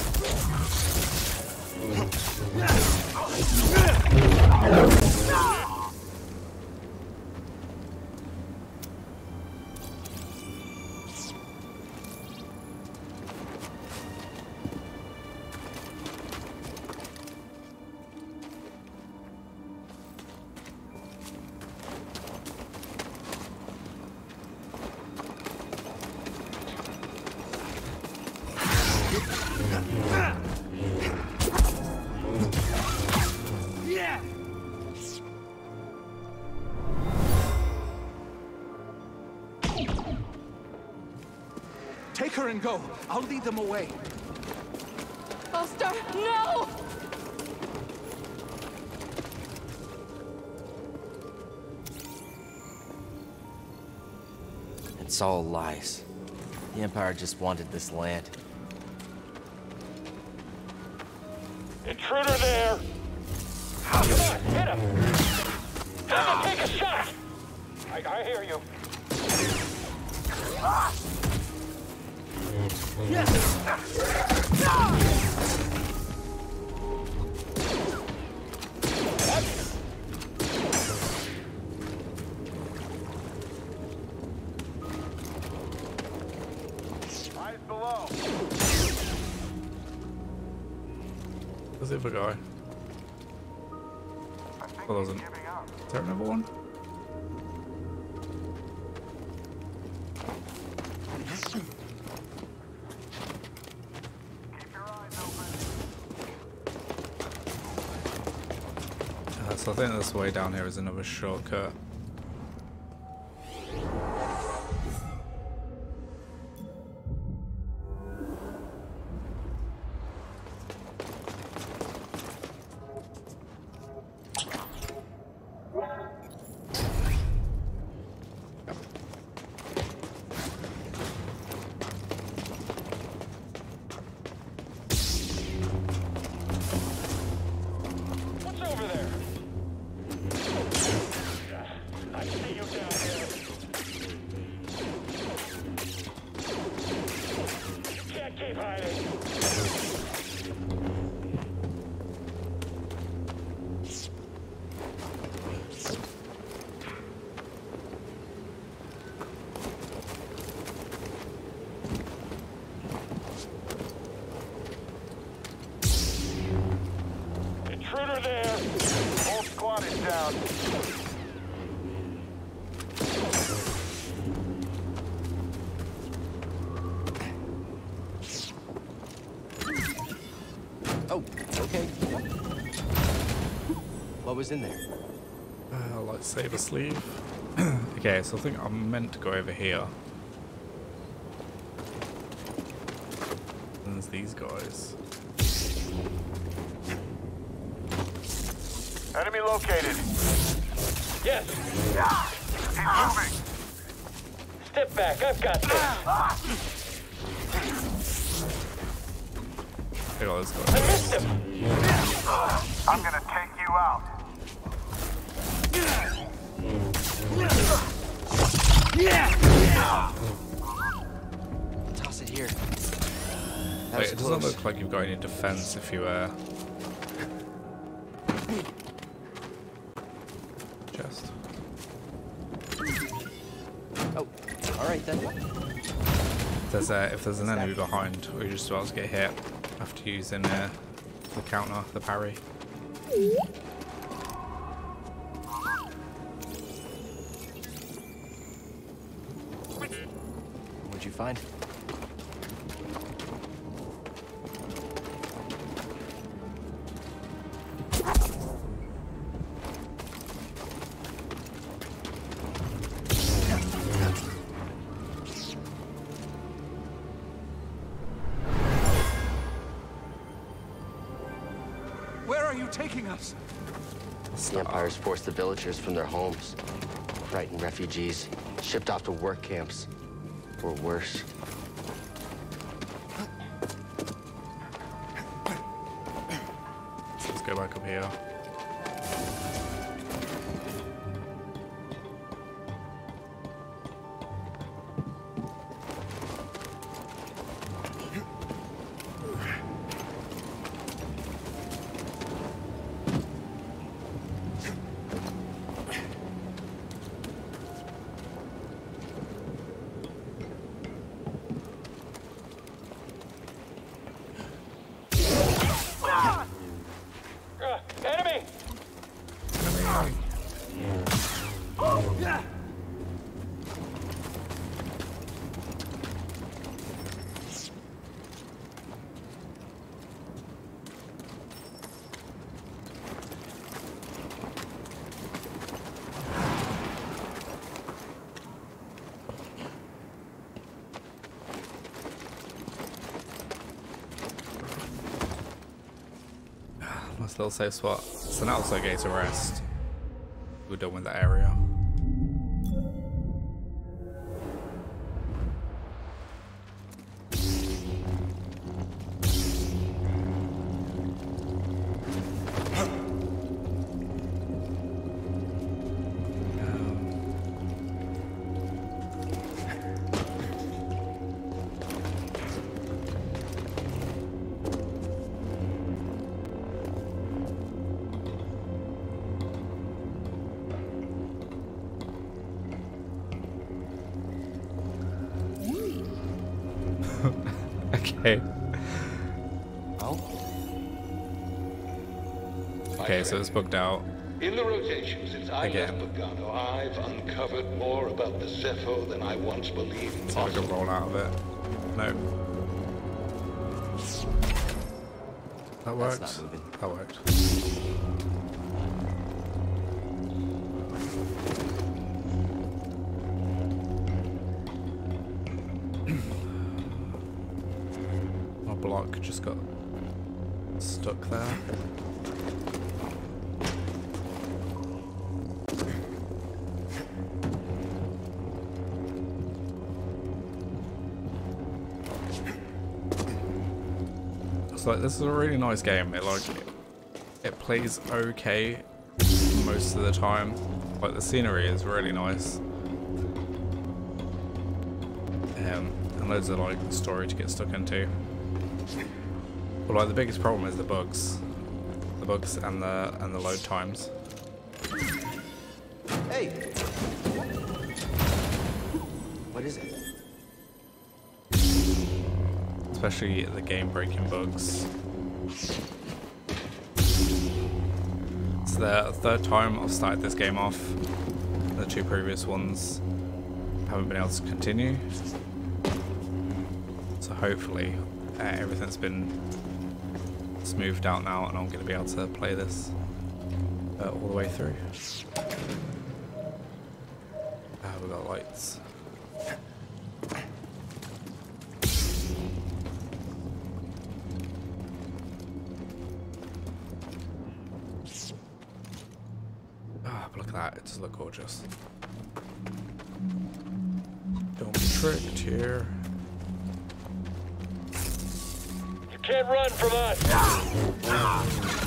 And go. I'll lead them away. Buster, no! It's all lies. The Empire just wanted this land. Intruder there! Come on, hit him! Think this way down here is another shortcut. Uh, lightsaber sleeve. okay, so I think I'm meant to go over here. And there's these guys. Enemy located. Yes! He's moving. Step back, I've got this. Look at this I guy. Toss it here. That Wait, it doesn't look like you've got any defense if you uh chest. Oh, all right then. If there's a, if there's an enemy behind, or you're just about to get hit after using uh, the counter, the parry. What'd find? Where are you taking us? The Empire's forced the villagers from their homes, frightened refugees, shipped off to work camps, or worse. Little safe spot. So now it's okay to rest. We're done with that area. Booked out. In the rotation since I Again. left Bogano, I've uncovered more about the Zeffo than I once believed See if I can possible. roll out of it. No. That That's worked. That worked. My block just got stuck there. It's like this is a really nice game. It like it plays okay most of the time. Like the scenery is really nice. Um, and loads of like story to get stuck into. But like the biggest problem is the bugs. The bugs and the and the load times. Especially the game breaking bugs. It's the third time I've started this game off. The two previous ones haven't been able to continue. So hopefully uh, everything's been smoothed out now and I'm going to be able to play this uh, all the way through. can't run from us.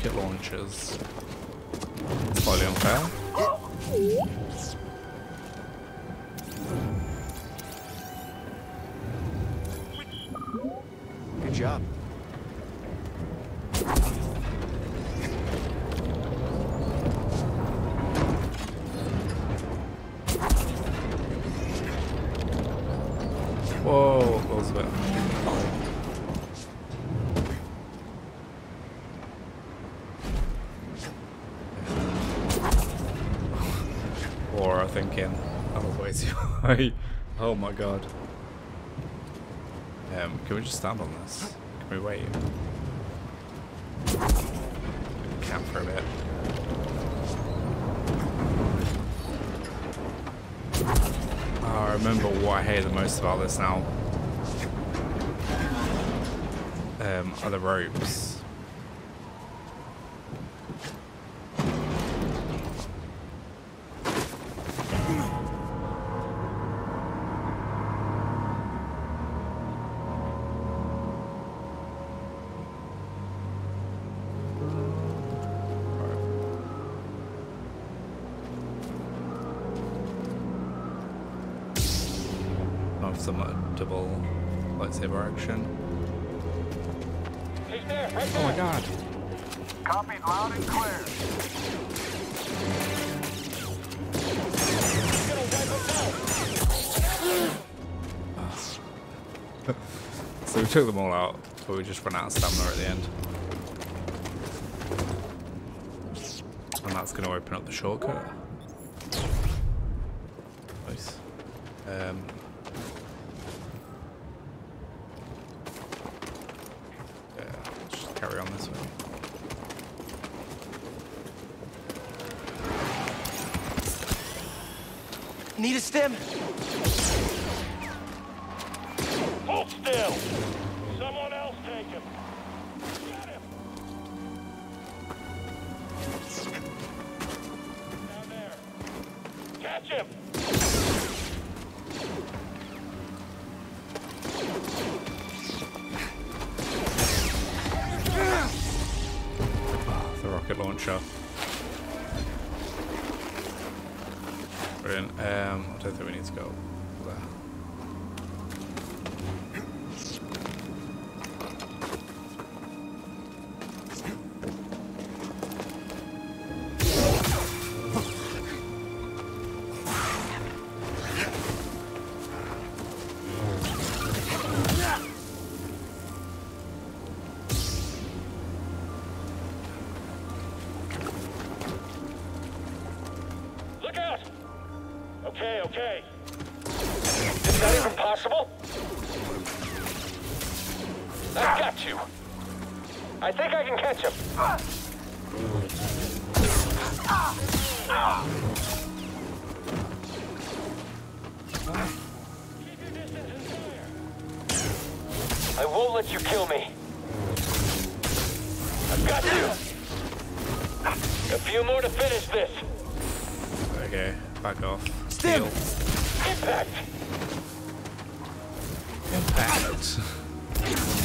rocket launchers. Slightly unfair. just stand on this? Can we wait? Camp for a bit. Oh, I remember what I hate the most about this now. Um, are the ropes. but we just run out of stamina at the end. And that's going to open up the shortcut. Okay, okay. Is that even possible? I've got you. I think I can catch him. I won't let you kill me. I've got you. A few more to finish this. Okay, back off. Steal. Impact. Impact.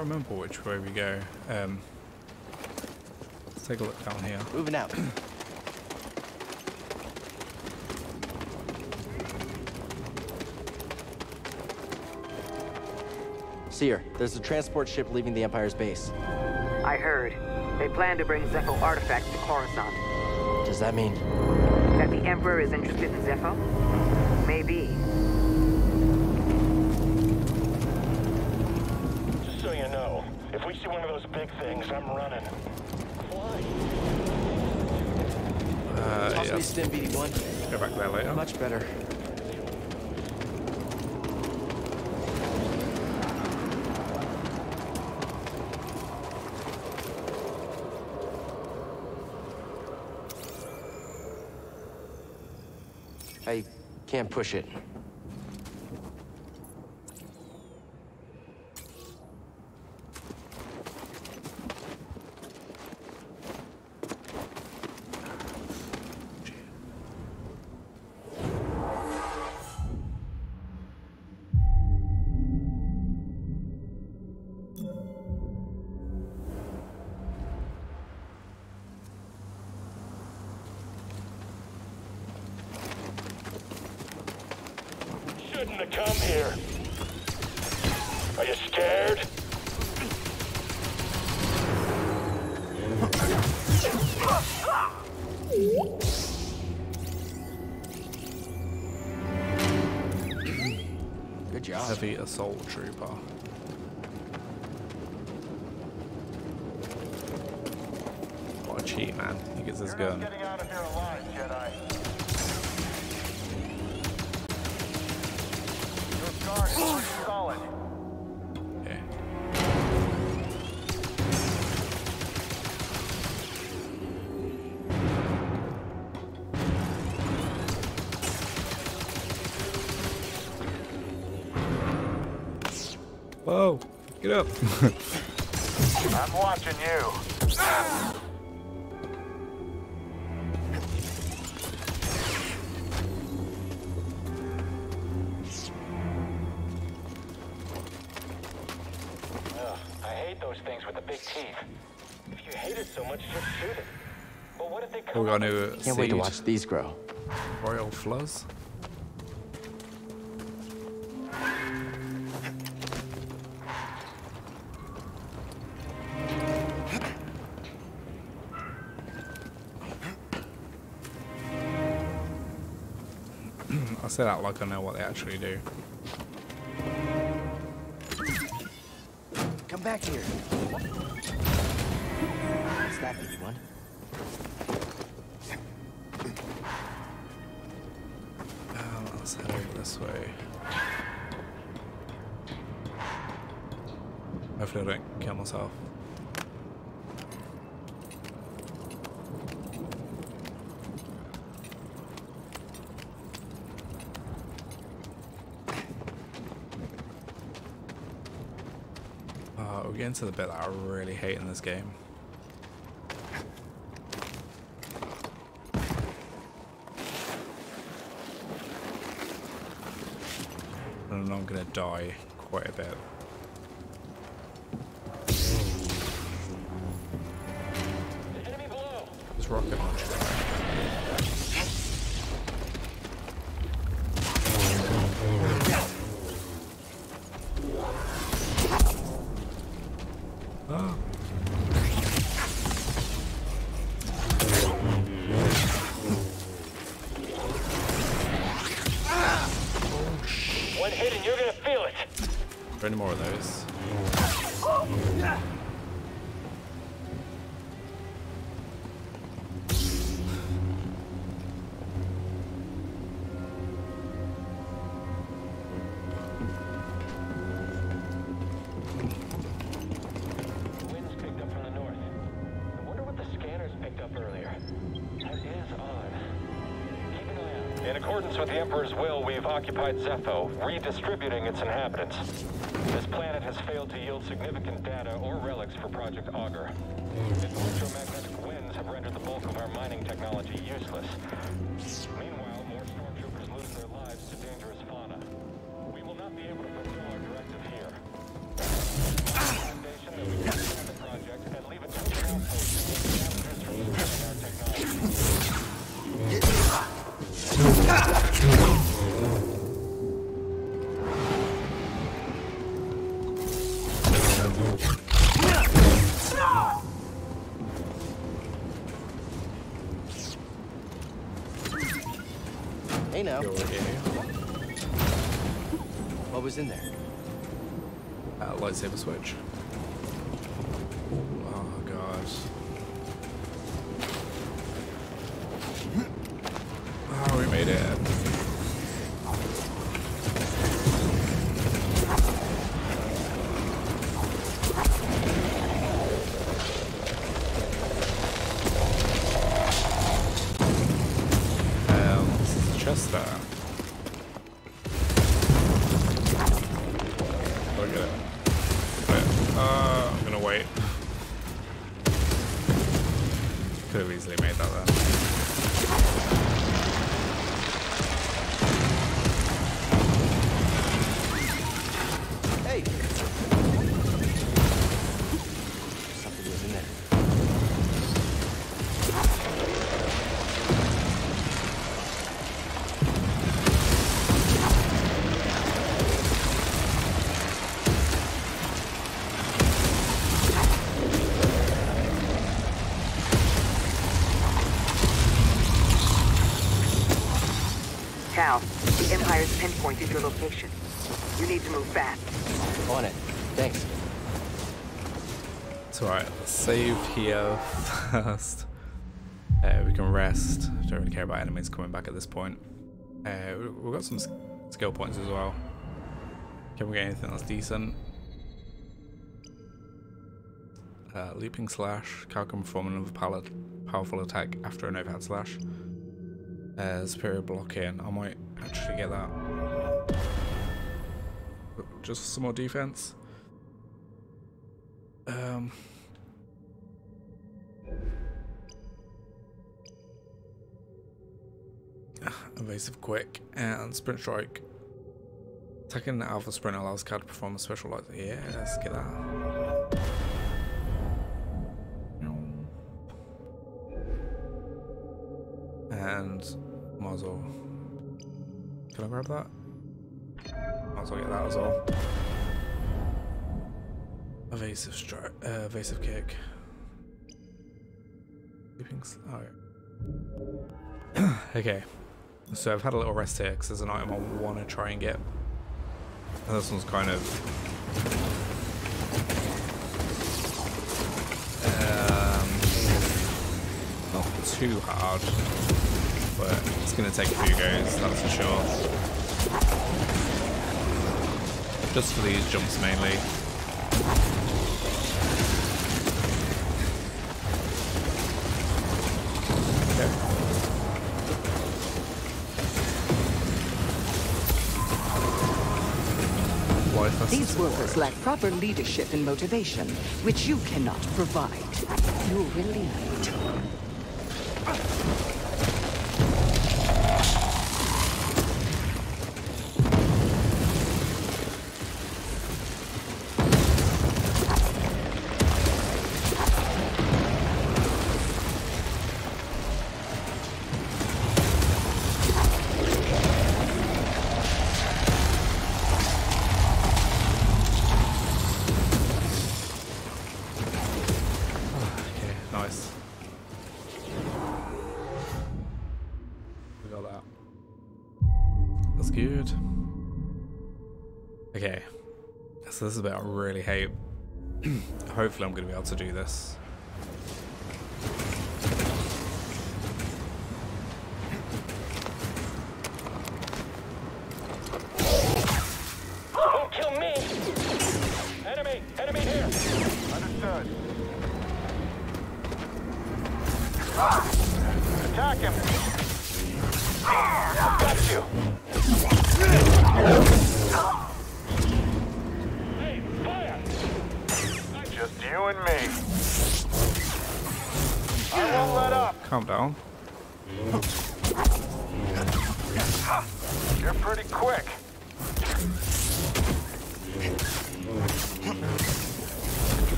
Can't remember which way we go. Um, let's take a look down here. Moving out. Cere, there's a transport ship leaving the Empire's base. I heard. They plan to bring Zeffo artifacts to Coruscant. Does that mean? That the Emperor is interested in Zeffo? Maybe. Things, I'm running. Uh, Toss me yes. Stim BD1. Go back there later. Much better. I can't push it. Whoa! Get up! I'm watching you. Ugh, I hate those things with the big teeth. If you hate it so much, just shoot it. But what if they come? we got a new Can't wait to watch these grow. Royal Fluzz. Say that like I know what they actually do. Come back here. That, BD1? Uh, we're getting to the bit that I really hate in this game. And I'm gonna die quite a bit. Occupied Zeffo, redistributing its inhabitants. This planet has failed to yield significant data or relics for Project Augur. Hey now. What was in there? Uh, lightsaber switch. Pinpointed your location. You need to move fast. On it. Thanks. It's alright, let's save here first. Uh, we can rest. Don't really care about enemies coming back at this point. Uh, we- we've got some skill points as well. Can we get anything that's decent? Uh, leaping slash. Cal can perform another pal- powerful attack after an overhead slash. Uh, superior blocking. I might actually get that. Just some more defense. Um. Evasive quick and sprint strike. Attacking the alpha sprint allows Cal to perform a special light. Yeah, let's get that. And muzzle. Can I grab that? Might as well get that as well. Evasive strike, uh, evasive kick. Leaping sl- oh. okay, so I've had a little rest here because there's an item I want to try and get. And this one's kind of um, not too hard, but it's gonna take a few goes, that's for sure. Just for these jumps mainly. These workers lack proper leadership and motivation, which you cannot provide. You're relieved. So this is a bit I really hate. Hopefully I'm going to be able to do this.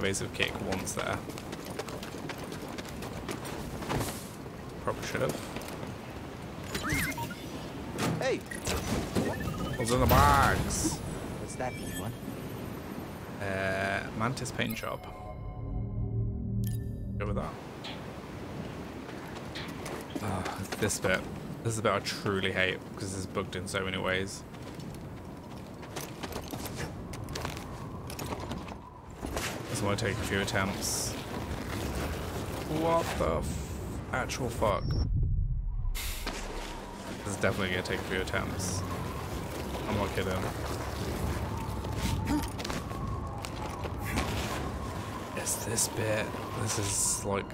Evasive kick once there. Probably should have. Hey, What's in the box? what's that new one? Uh, Mantis paint job. Go with that. Ah, this bit. This is a bit I truly hate because it's bugged in so many ways. This might take a few attempts. What the actual fuck? This is definitely gonna take a few attempts. I'm not kidding. It's this bit. This is like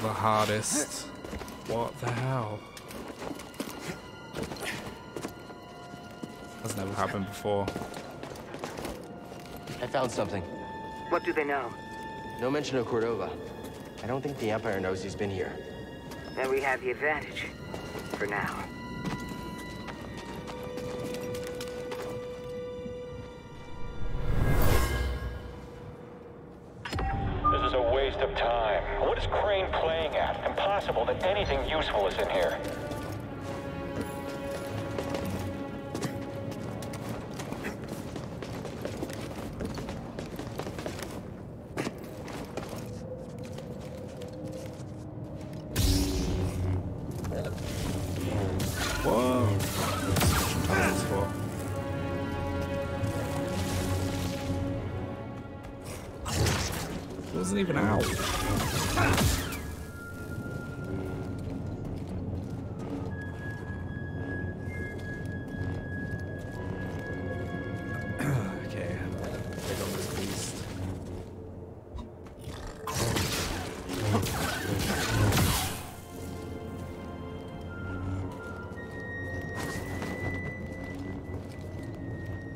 the hardest. What the hell? That's never happened before. I found something. What do they know? No mention of Cordova. I don't think the Empire knows he's been here. Then we have the advantage. For now. Even out.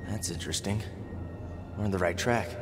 That's interesting. We're on the right track.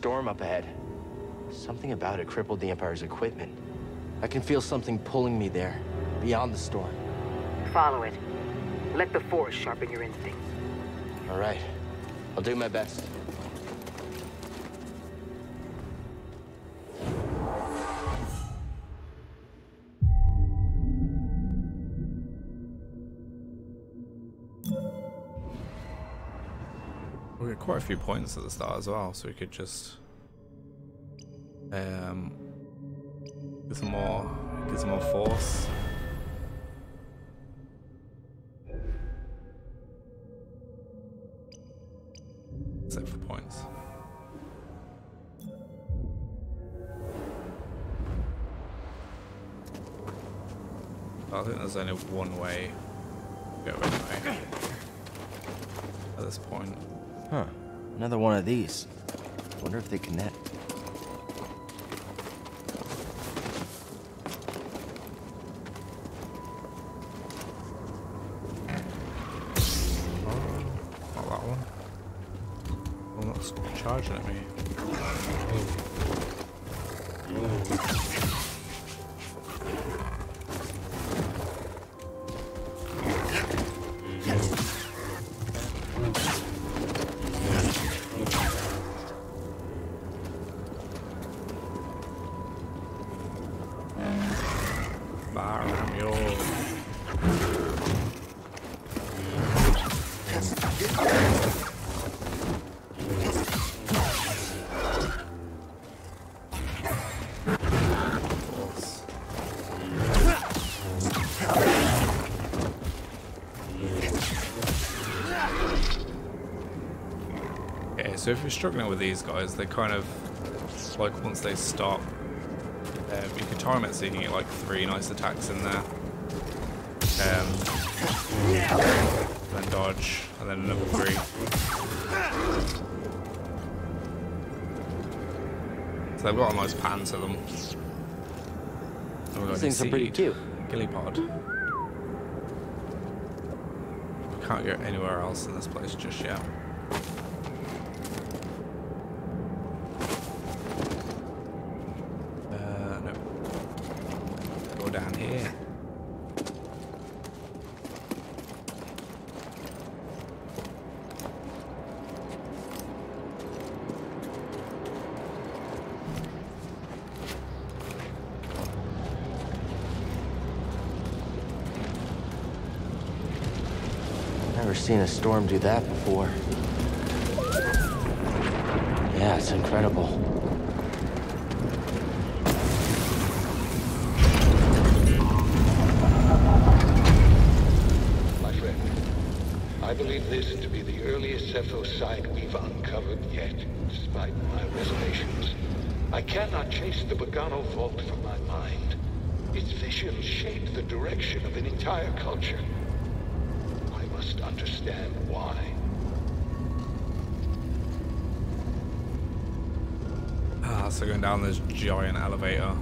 Storm up ahead. Something about it crippled the Empire's equipment. I can feel something pulling me there, beyond the storm. Follow it. Let the Force sharpen your instincts. All right. I'll do my best. Few points at the start as well, so we could just um get some more get some more force. Except for points. I think there's only one way these. Wonder if they connect. So if you're struggling with these guys, they kind of, like once they stop, um, you can time it so you can get like three nice attacks in there. Um, then dodge, and then another three. So they've got a nice pattern to them. And we've got These things are pretty cute. Gillipod. We can't go anywhere else in this place just yet. Uh, no. Go down here. Never seen a storm do that before. Yeah, it's incredible. My friend, I believe this to be the earliest Zeffo site we've uncovered yet, despite my reservations. I cannot chase the Bogano Vault from my mind. Its visions shaped the direction of an entire culture. Understand why. Ah, so going down this giant elevator.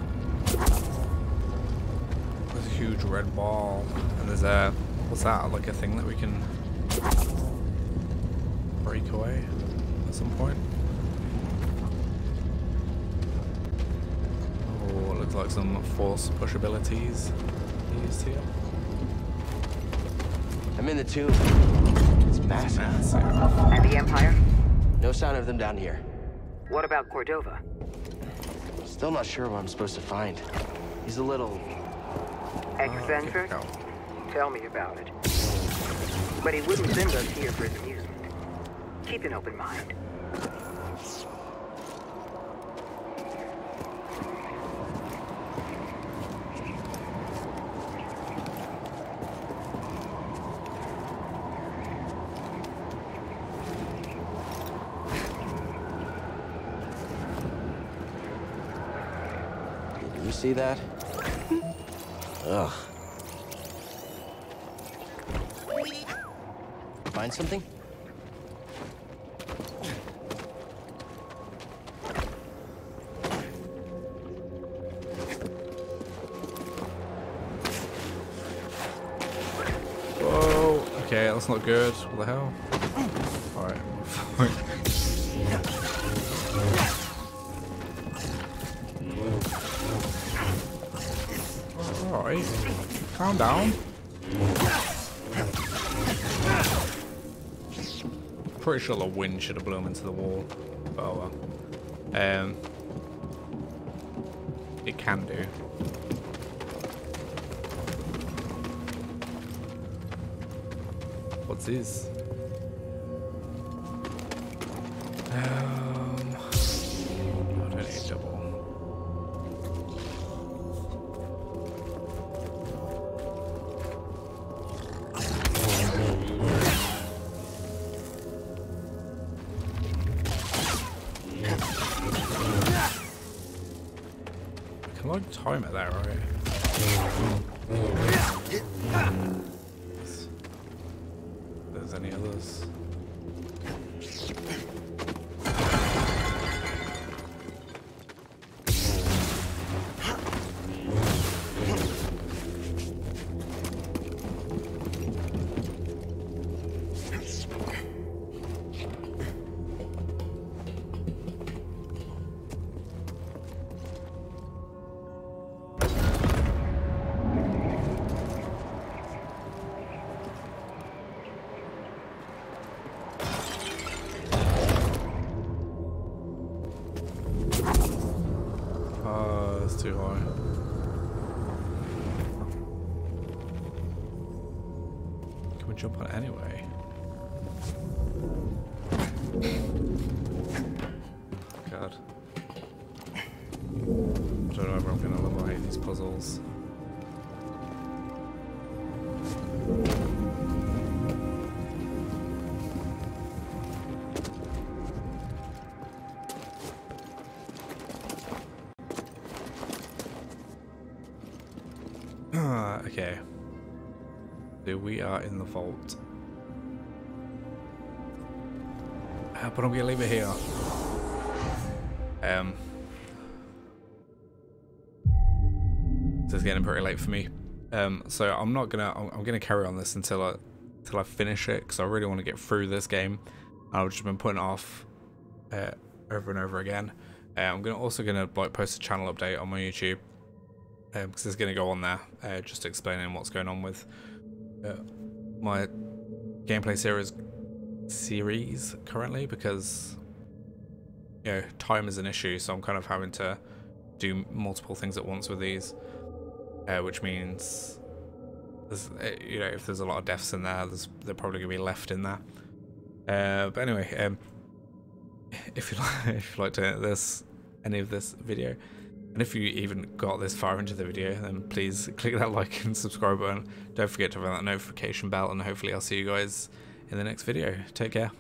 There's a huge red ball. And there's a, what's that, like a thing that we can break away at some point? Oh, looks like some force push abilities used here. I'm in the tube. It's massive. And the Empire? No sign of them down here. What about Cordova? Still not sure what I'm supposed to find. He's a little... Eccentric? Oh, tell me about it. But he wouldn't send us here for his amusement. Keep an open mind. See that? Ugh. Find something? Whoa, okay, that's not good. What the hell? Alright. Calm down. Pretty sure the wind should have blown into the wall. But oh well. Um, it can do. What's this? We are in the vault. Uh, but I'm gonna leave it here. Um, this is getting pretty late for me. Um, so I'm not gonna. I'm, I'm gonna carry on this until I, until I finish it because I really want to get through this game. I've just been putting off uh, over and over again. Uh, I'm gonna also gonna like post a channel update on my YouTube because um, it's gonna go on there, uh, just explaining what's going on with uh, my gameplay series series currently because you know time is an issue so I'm kind of having to do multiple things at once with these uh, which means uh, you know if there's a lot of deaths in there there's they're probably gonna be left in there. Uh, but anyway um, if you like if you like to this any of this video and if you even got this far into the video, then please click that like and subscribe button. Don't forget to ring that notification bell, and hopefully I'll see you guys in the next video. Take care.